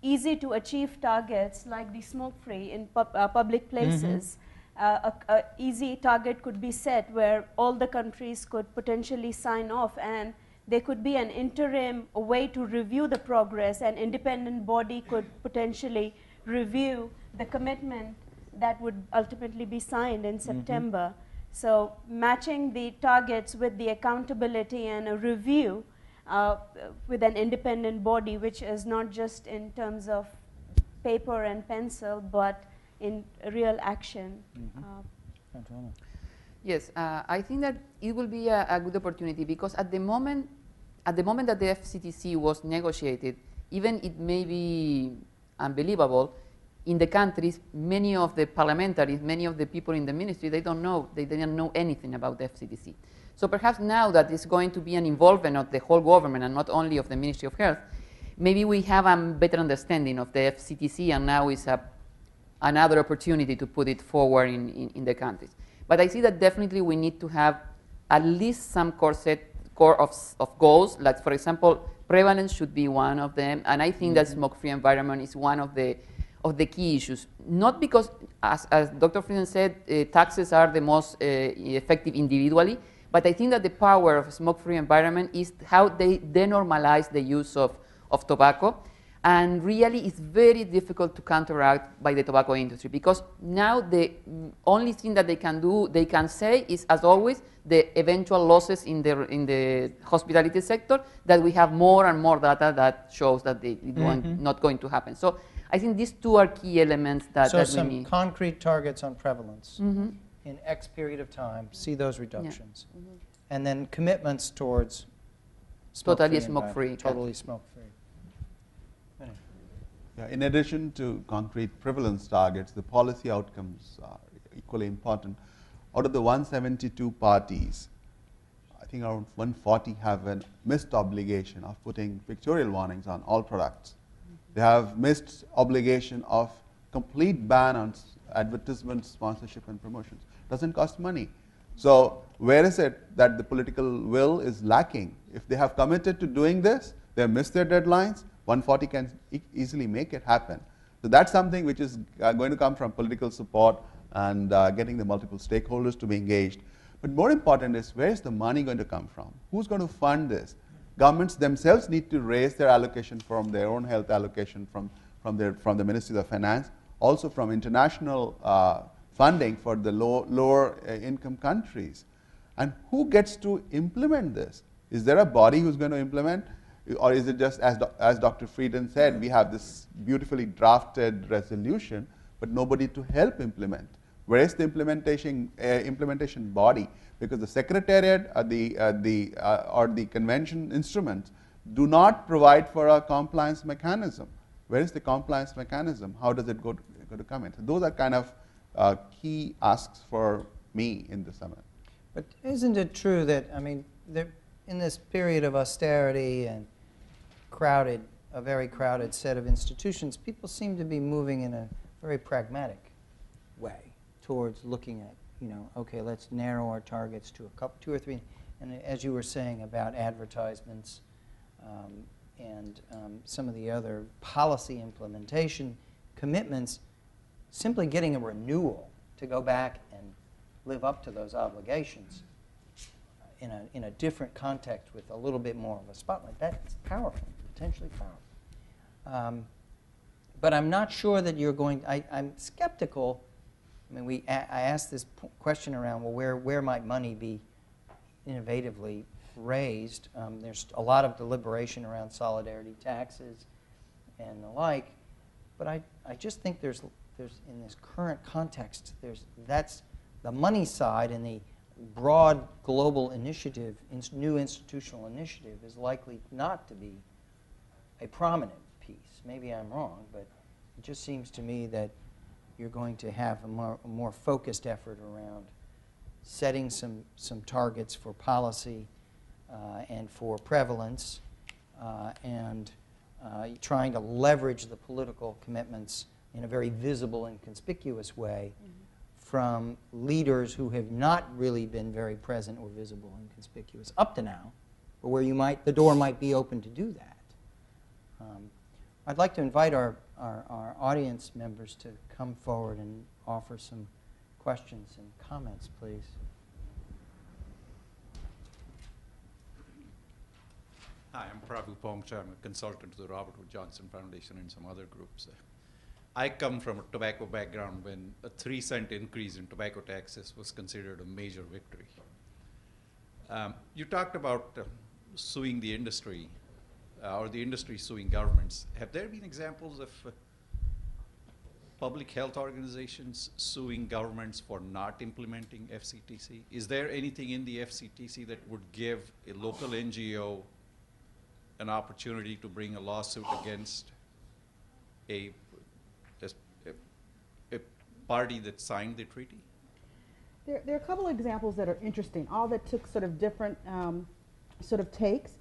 Speaker 12: easy to achieve targets like the smoke free in pub, uh, public places. Uh, a, a easy target could be set where all the countries could potentially sign off and there could be an interim way to review the progress an independent body could potentially review the commitment that would ultimately be signed in September. So matching the targets with the accountability and a review uh, with an independent body, which is not just in terms of paper and pencil, but in real action.
Speaker 1: Mhm.
Speaker 12: Uh,
Speaker 13: Yes, uh, I think that it will be a, a good opportunity because at the moment, at the moment that the FCTC was negotiated, even it may be unbelievable, in the countries, many of the parliamentaries, many of the people in the ministry, they don't know, they didn't know anything about the FCTC. So perhaps now that it's going to be an involvement of the whole government and not only of the Ministry of Health, maybe we have a better understanding of the FCTC and now is a, another opportunity to put it forward in, in, in the countries. But I see that definitely we need to have at least some core set, core of, of goals, like for example, prevalence should be one of them, and I think that mm-hmm. smoke-free environment is one of the, of the key issues. Not because, as, as Dr. Frieden said, uh, taxes are the most uh, effective individually, but I think that the power of a smoke-free environment is how they denormalize the use of, of tobacco. And really, it's very difficult to counteract by the tobacco industry because now the mm, only thing that they can do, they can say, is as always, the eventual losses in the in the hospitality sector. That we have more and more data that shows that they it going-
Speaker 1: Mhm.
Speaker 13: not going to happen. So I think these two are key elements that,
Speaker 1: So
Speaker 13: that we
Speaker 1: some concrete targets on prevalence
Speaker 13: Mhm.
Speaker 1: in X period of time, see those reductions.
Speaker 11: Mhm.
Speaker 1: And then commitments towards
Speaker 13: Totally
Speaker 1: smoke-free
Speaker 13: smoke-free,
Speaker 1: environment,
Speaker 13: yeah.
Speaker 1: Totally smoke-free.
Speaker 6: Yeah, in addition to concrete prevalence targets, the policy outcomes are equally important. Out of the 172 parties, I think think around 140 have a missed obligation of putting pictorial warnings on all products. They have missed obligation of complete ban on advertisements, sponsorship, and promotions. Doesn't cost money. So where is it that the political will is lacking? If they have committed to doing this, they have missed their deadlines. 140 can e- easily make it happen. So that's something which is uh, going to come from political support and uh, getting the multiple stakeholders to be engaged. But more important is where is the money going to come from? Who's going to fund this? Governments themselves need to raise their allocation from their own health allocation from, from, their, from the Ministry of Finance, also from international uh, funding for the low, lower uh, income countries. And who gets to implement this? Is there a body who's going to implement? Or is it just, as, doc- as Dr. Frieden said, we have this beautifully drafted resolution, but nobody to help implement? Where is the implementation, uh, implementation body? Because the secretariat or the, uh, the, uh, or the convention instruments do not provide for a compliance mechanism. Where is the compliance mechanism? How does it go to, go to come in? So those are kind of uh, key asks for me in the summit.
Speaker 1: But isn't it true that, I mean, there, in this period of austerity and crowded, a very crowded set of institutions, people seem to be moving in a very pragmatic way towards looking at, you know, okay, let's narrow our targets to a couple, two or three. And as you were saying about advertisements um, and um, some of the other policy implementation commitments, simply getting a renewal to go back and live up to those obligations in a, in a different context with a little bit more of a spotlight, that's powerful, potentially powerful. Um, but I'm not sure that you're going, I, I'm skeptical. I mean, we, I asked this question around, well, where, where might money be innovatively raised? Um, there's a lot of deliberation around solidarity taxes and the like, but I, I just think there's, there's, in this current context, there's, that's the money side and the broad global initiative, new institutional initiative is likely not to be a prominent piece. Maybe I'm wrong, but it just seems to me that you're going to have a more, a more focused effort around setting some, some targets for policy uh, and for prevalence uh, and uh, trying to leverage the political commitments in a very visible and conspicuous way from leaders who have not really been very present or visible and conspicuous up to now, but where you might, the door might be open to do that. Um, I'd like to invite our, our, our audience members to come forward and offer some questions and comments, please.
Speaker 14: Hi, I'm Prabhu Pongcha. I'm a consultant to the Robert Wood Johnson Foundation and some other groups. I come from a tobacco background when a three cent increase in tobacco taxes was considered a major victory. Um, you talked about uh, suing the industry or the industry suing governments. Have there been examples of uh, public health organizations suing governments for not implementing FCTC? Is there anything in the FCTC that would give a local NGO an opportunity to bring a lawsuit against a, a, a party that signed the treaty?
Speaker 11: There, there are a couple of examples that are interesting, all that took sort of different um, sort of takes.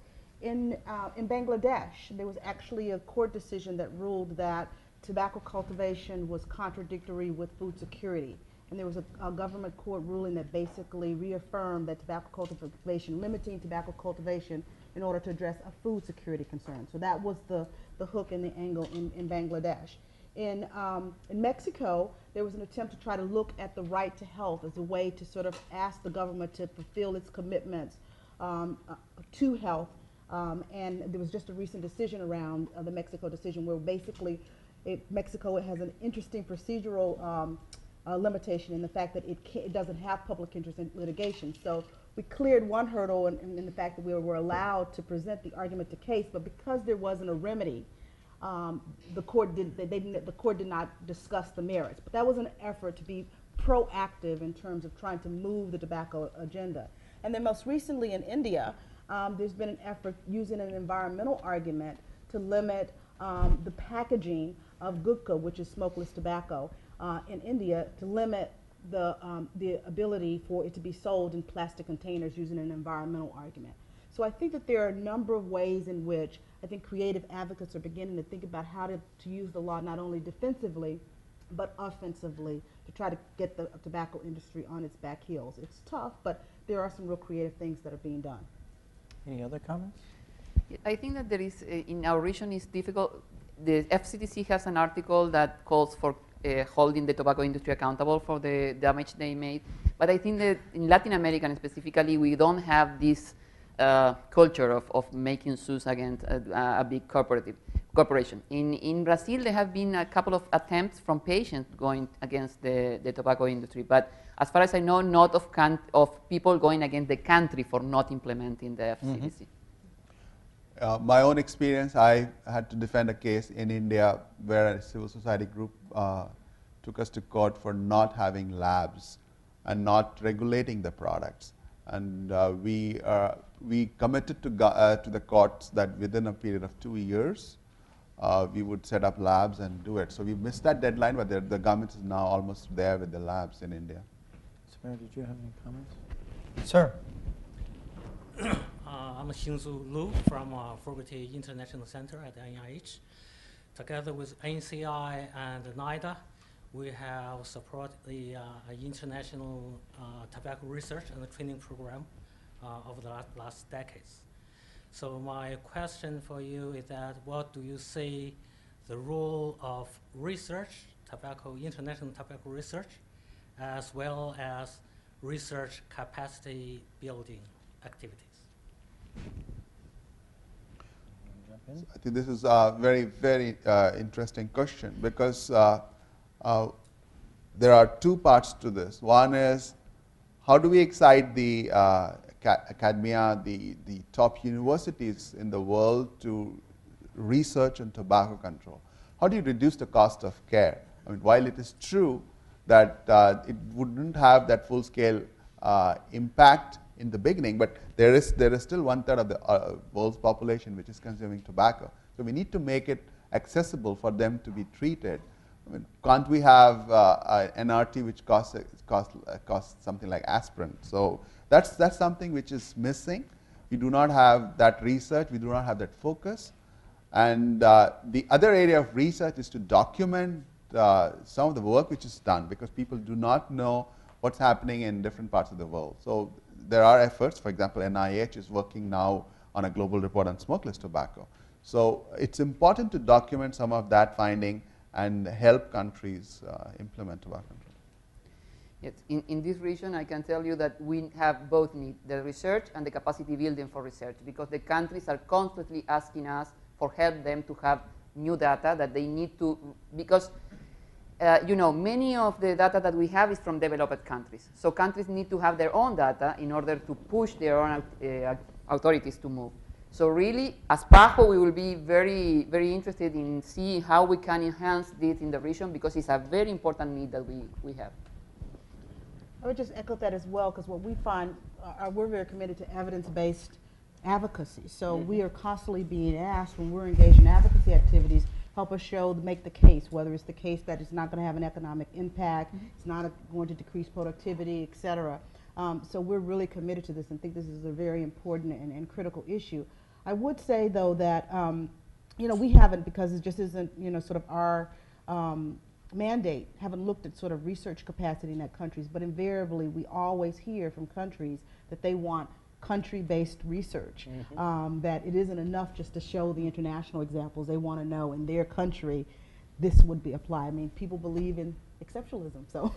Speaker 11: In, uh, in Bangladesh, there was actually a court decision that ruled that tobacco cultivation was contradictory with food security. And there was a, a government court ruling that basically reaffirmed that tobacco cultivation, limiting tobacco cultivation in order to address a food security concern. So that was the, the hook and the angle in, in Bangladesh. In, um, in Mexico, there was an attempt to try to look at the right to health as a way to sort of ask the government to fulfill its commitments um, uh, to health. Um, and there was just a recent decision around uh, the Mexico decision where basically it, Mexico has an interesting procedural um, uh, limitation in the fact that it, it doesn't have public interest in litigation. So we cleared one hurdle in, in, in the fact that we were allowed to present the argument to case, but because there wasn't a remedy, um, the court did they, they didn't, the court did not discuss the merits. But that was an effort to be proactive in terms of trying to move the tobacco agenda. And then most recently in India, um, there's been an effort using an environmental argument to limit um, the packaging of gutka, which is smokeless tobacco, uh, in India, to limit the, um, the ability for it to be sold in plastic containers using an environmental argument. So I think that there are a number of ways in which I think creative advocates are beginning to think about how to, to use the law not only defensively, but offensively to try to get the tobacco industry on its back heels. It's tough, but there are some real creative things that are being done.
Speaker 1: Any other comments?
Speaker 13: I think that there is, uh, in our region, it's difficult. The FCTC has an article that calls for uh, holding the tobacco industry accountable for the damage they made. But I think that in Latin America, and specifically, we don't have this uh, culture of, of making suits against a, a big corporative corporation. In, in Brazil, there have been a couple of attempts from patients going against the, the tobacco industry. But as far as I know, not of, of people going against the country for not implementing the FCTC. Mm -hmm.
Speaker 6: Uh, my own experience, I had to defend a case in India where a civil society group uh, took us to court for not having labs and not regulating the products. And uh, we, uh, we committed to, uh, to the courts that within a period of two years, uh, we would set up labs and do it. So we missed that deadline, but the, the government is now almost there with the labs in India.
Speaker 1: Samir, did you have any comments? Sir.
Speaker 15: Uh, I'm Xingzu Lu from uh, Fogarty International Center at NIH. Together with NCI and NIDA, we have supported the uh, international uh, tobacco research and training program uh, over the last, last decades. So my question for you is that what do you see the role of research, tobacco, international tobacco research, as well as research capacity building activities?
Speaker 6: I think this is a very, very uh, interesting question because uh, uh, there are two parts to this. One is how do we excite the uh, academia, the, the top universities in the world to research on tobacco control? How do you reduce the cost of care? I mean, while it is true that uh, it wouldn't have that full scale uh, impact in the beginning, but there is, there is still one third of the uh, world's population which is consuming tobacco. So we need to make it accessible for them to be treated. I mean, can't we have uh, an NRT which costs, costs, uh, costs something like aspirin? So that's, that's something which is missing. We do not have that research, we do not have that focus. And uh, the other area of research is to document uh, some of the work which is done because people do not know what's happening in different parts of the world. So there are efforts, for example, NIH is working now on a global report on smokeless tobacco. So it's important to document some of that finding and help countries uh, implement tobacco.
Speaker 13: Yes, in, in this region, I can tell you that we have both need, the research and the capacity building for research, because the countries are constantly asking us for help them to have new data that they need to, because uh, you know, many of the data that we have is from developed countries. So countries need to have their own data in order to push their own uh, authorities to move. So really, as PAHO, we will be very, very interested in seeing how we can enhance this in the region because it's a very important need that we, we have.
Speaker 11: I would just echo that as well because what we find, uh, we're very committed to evidence-based advocacy. So mm -hmm. we are constantly being asked when we're engaged in advocacy activities, help us show, make the case, whether it's the case that it's not going to have an economic impact, mm -hmm. it's not a, going to decrease productivity, et cetera. Um, so we're really committed to this and think this is a very important and, and critical issue. I would say, though, that, um, you know, we haven't, because it just isn't, you know, sort of our um, mandate, haven't looked at sort of research capacity in that countries, but invariably we always hear from countries that they want country-based research. Mm -hmm. um, that it isn't enough just to show the international examples. They want to know in their country this would be applied. I mean, people believe in exceptionalism. So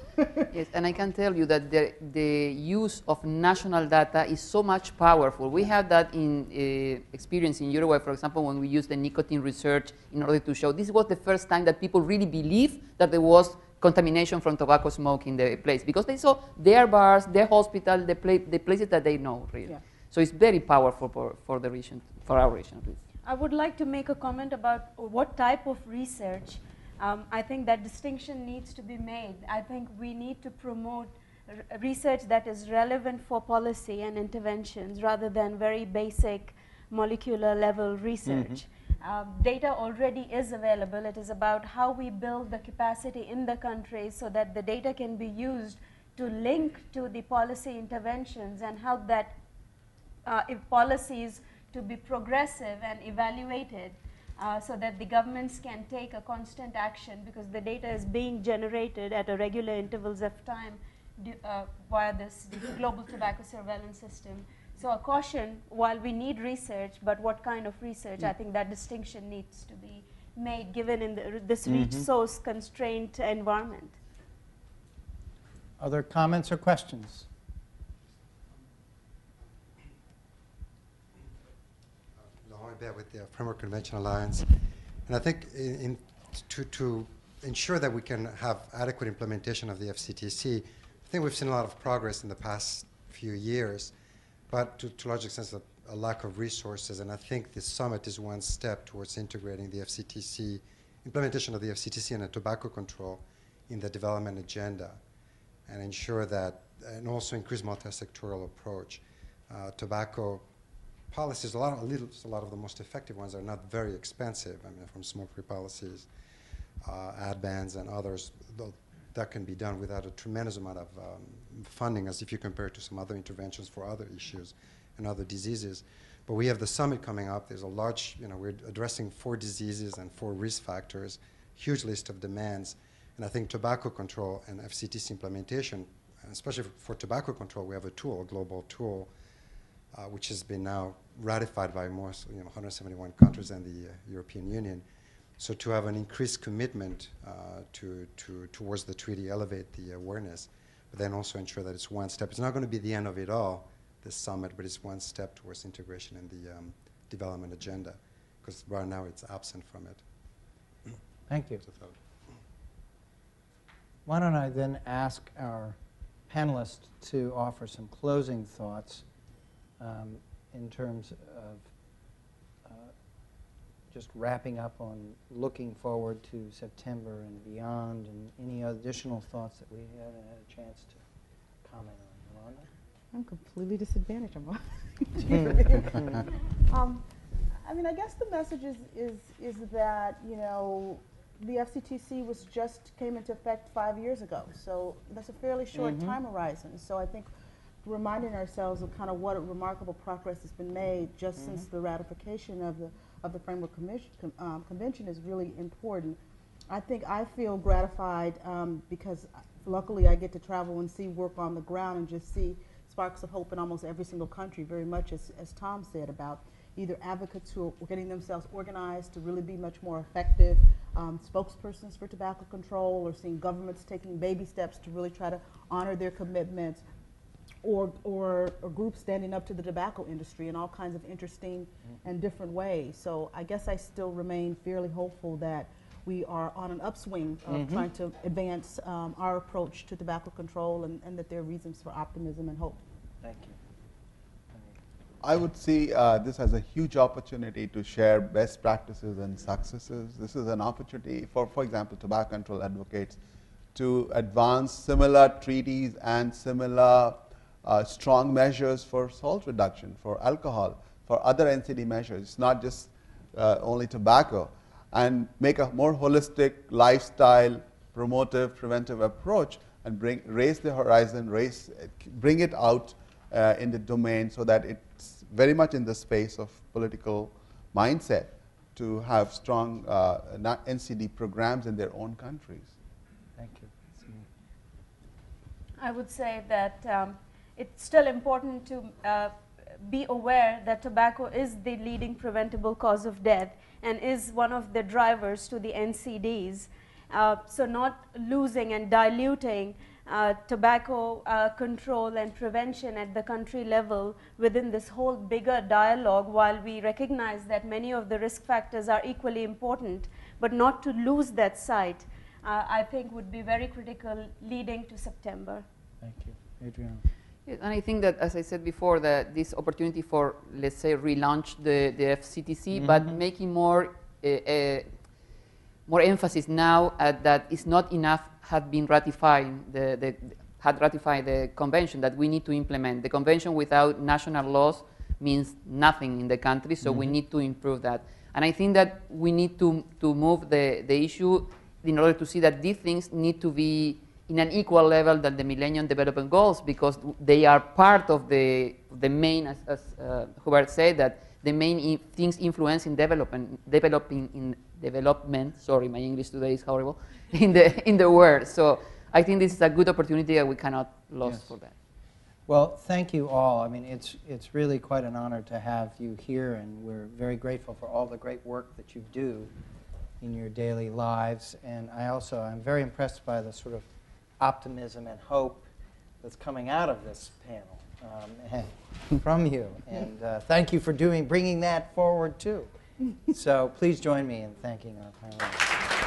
Speaker 13: yes, and I can tell you that the, the use of national data is so much powerful. We have that in uh, experience in Uruguay, for example, when we used the nicotine research in order to show this was the first time that people really believed that there was contamination from tobacco smoke in the place because they saw their bars, their hospital, the, pla the places that they know really. Yeah. So it's very powerful for, for the region, for our region. Please.
Speaker 12: I would like to make a comment about what type of research. Um, I think that distinction needs to be made. I think we need to promote research that is relevant for policy and interventions rather than very basic molecular level research. Mm -hmm. Um, data already is available. It is about how we build the capacity in the country so that the data can be used to link to the policy interventions and help that uh, if policies to be progressive and evaluated uh, so that the governments can take a constant action because the data is being generated at a regular intervals of time uh, via this global tobacco surveillance system. So a caution, while we need research, but what kind of research, I think that distinction needs to be made given in the, this
Speaker 1: Mhm.
Speaker 12: resource constraint environment.
Speaker 1: Other comments or questions?
Speaker 16: Hubert with the Framework Convention Alliance. And I think in, in to, to ensure that we can have adequate implementation of the FCTC, I think we've seen a lot of progress in the past few years, but to, to a large extent, a, a lack of resources. And I think this summit is one step towards integrating the FCTC, implementation of the FCTC and tobacco control in the development agenda and ensure that, and also increase multi-sectoral approach. Uh, tobacco policies, a lot, of, a, little, a lot of the most effective ones are not very expensive. I mean, from smoke-free policies, uh, ad bans, and others, that can be done without a tremendous amount of um, funding, as if you compare it to some other interventions for other issues and other diseases. But we have the summit coming up. There's a large, you know, we're addressing four diseases and four risk factors, huge list of demands. And I think tobacco control and FCTC implementation, especially for, tobacco control, we have a tool, a global tool, uh, which has been now ratified by more, you know, 171 countries and the uh, European Union. So to have an increased commitment uh, to, to, towards the treaty, elevate the awareness, but then also ensure that it's one step. It's not going to be the end of it all, this summit, but it's one step towards integration in the um, development agenda, because right now it's absent from it.
Speaker 1: Thank you. Why don't I then ask our panelists to offer some closing thoughts um, in terms of uh, just wrapping up on looking forward to September and beyond, and any additional thoughts that we haven't had a chance to comment on. Yolonda?
Speaker 11: I'm completely disadvantaged. I'm (laughs) um, I mean, I guess the message is, is, is that, you know, the FCTC was just came into effect five years ago. So that's a fairly short
Speaker 1: Mhm.
Speaker 11: time horizon. So I think reminding ourselves of kind of what a remarkable progress has been made just since
Speaker 1: Mhm.
Speaker 11: the ratification of the, of the Framework Commission, com, um, Convention is really important. I think I feel gratified um, because luckily I get to travel and see work on the ground and just see sparks of hope in almost every single country, very much as, as Tom said about either advocates who are getting themselves organized to really be much more effective, um, spokespersons for tobacco control, or seeing governments taking baby steps to really try to honor their commitments, or, or, or groups standing up to the tobacco industry in all kinds of interesting and different ways. So I guess I still remain fairly hopeful that we are on an upswing of
Speaker 1: Mhm.
Speaker 11: trying to advance um, our approach to tobacco control and, and that there are reasons for optimism and hope.
Speaker 1: Thank you.
Speaker 6: I would see uh, this as a huge opportunity to share best practices and successes. This is an opportunity for, for example, tobacco control advocates to advance similar treaties and similar uh, strong measures for salt reduction, for alcohol, for other NCD measures. It's not just uh, only tobacco. And make a more holistic lifestyle, promotive, preventive approach and bring, raise the horizon, raise, bring it out uh, in the domain so that it's very much in the space of political mindset to have strong uh, NCD programs in their own countries.
Speaker 1: Thank you.
Speaker 12: I would say that um, it's still important to uh, be aware that tobacco is the leading preventable cause of death and is one of the drivers to the NCDs. Uh, so not losing and diluting uh, tobacco uh, control and prevention at the country level within this whole bigger dialogue while we recognize that many of the risk factors are equally important, but not to lose that sight, uh, I think would be very critical leading to September.
Speaker 1: Thank you. Adriana.
Speaker 13: And I think that, as I said before, that this opportunity for, let's say, relaunch the, the FCTC, but
Speaker 1: Mhm.
Speaker 13: making more, uh, uh, more emphasis now at that it's not enough had been ratifying the, the had ratified the convention that we need to implement. The convention without national laws means nothing in the country, so we
Speaker 1: Mhm.
Speaker 13: need to improve that. And I think that we need to, to move the, the issue in order to see that these things need to be in an equal level than the Millennium Development Goals because they are part of the, the main, as, as uh, Hubert said, that the main I- things influencing development, developing in development. Sorry, my English today is horrible. (laughs) In the in the world, so I think this is a good opportunity that we cannot lose
Speaker 1: Yes.
Speaker 13: for that.
Speaker 1: Well, thank you all. I mean, it's, it's really quite an honor to have you here, and we're very grateful for all the great work that you do in your daily lives. And I also, I'm very impressed by the sort of optimism and hope that's coming out of this panel um, and (laughs) from you. And uh, thank you for doing, bringing that forward too. (laughs) So please join me in thanking our panelists.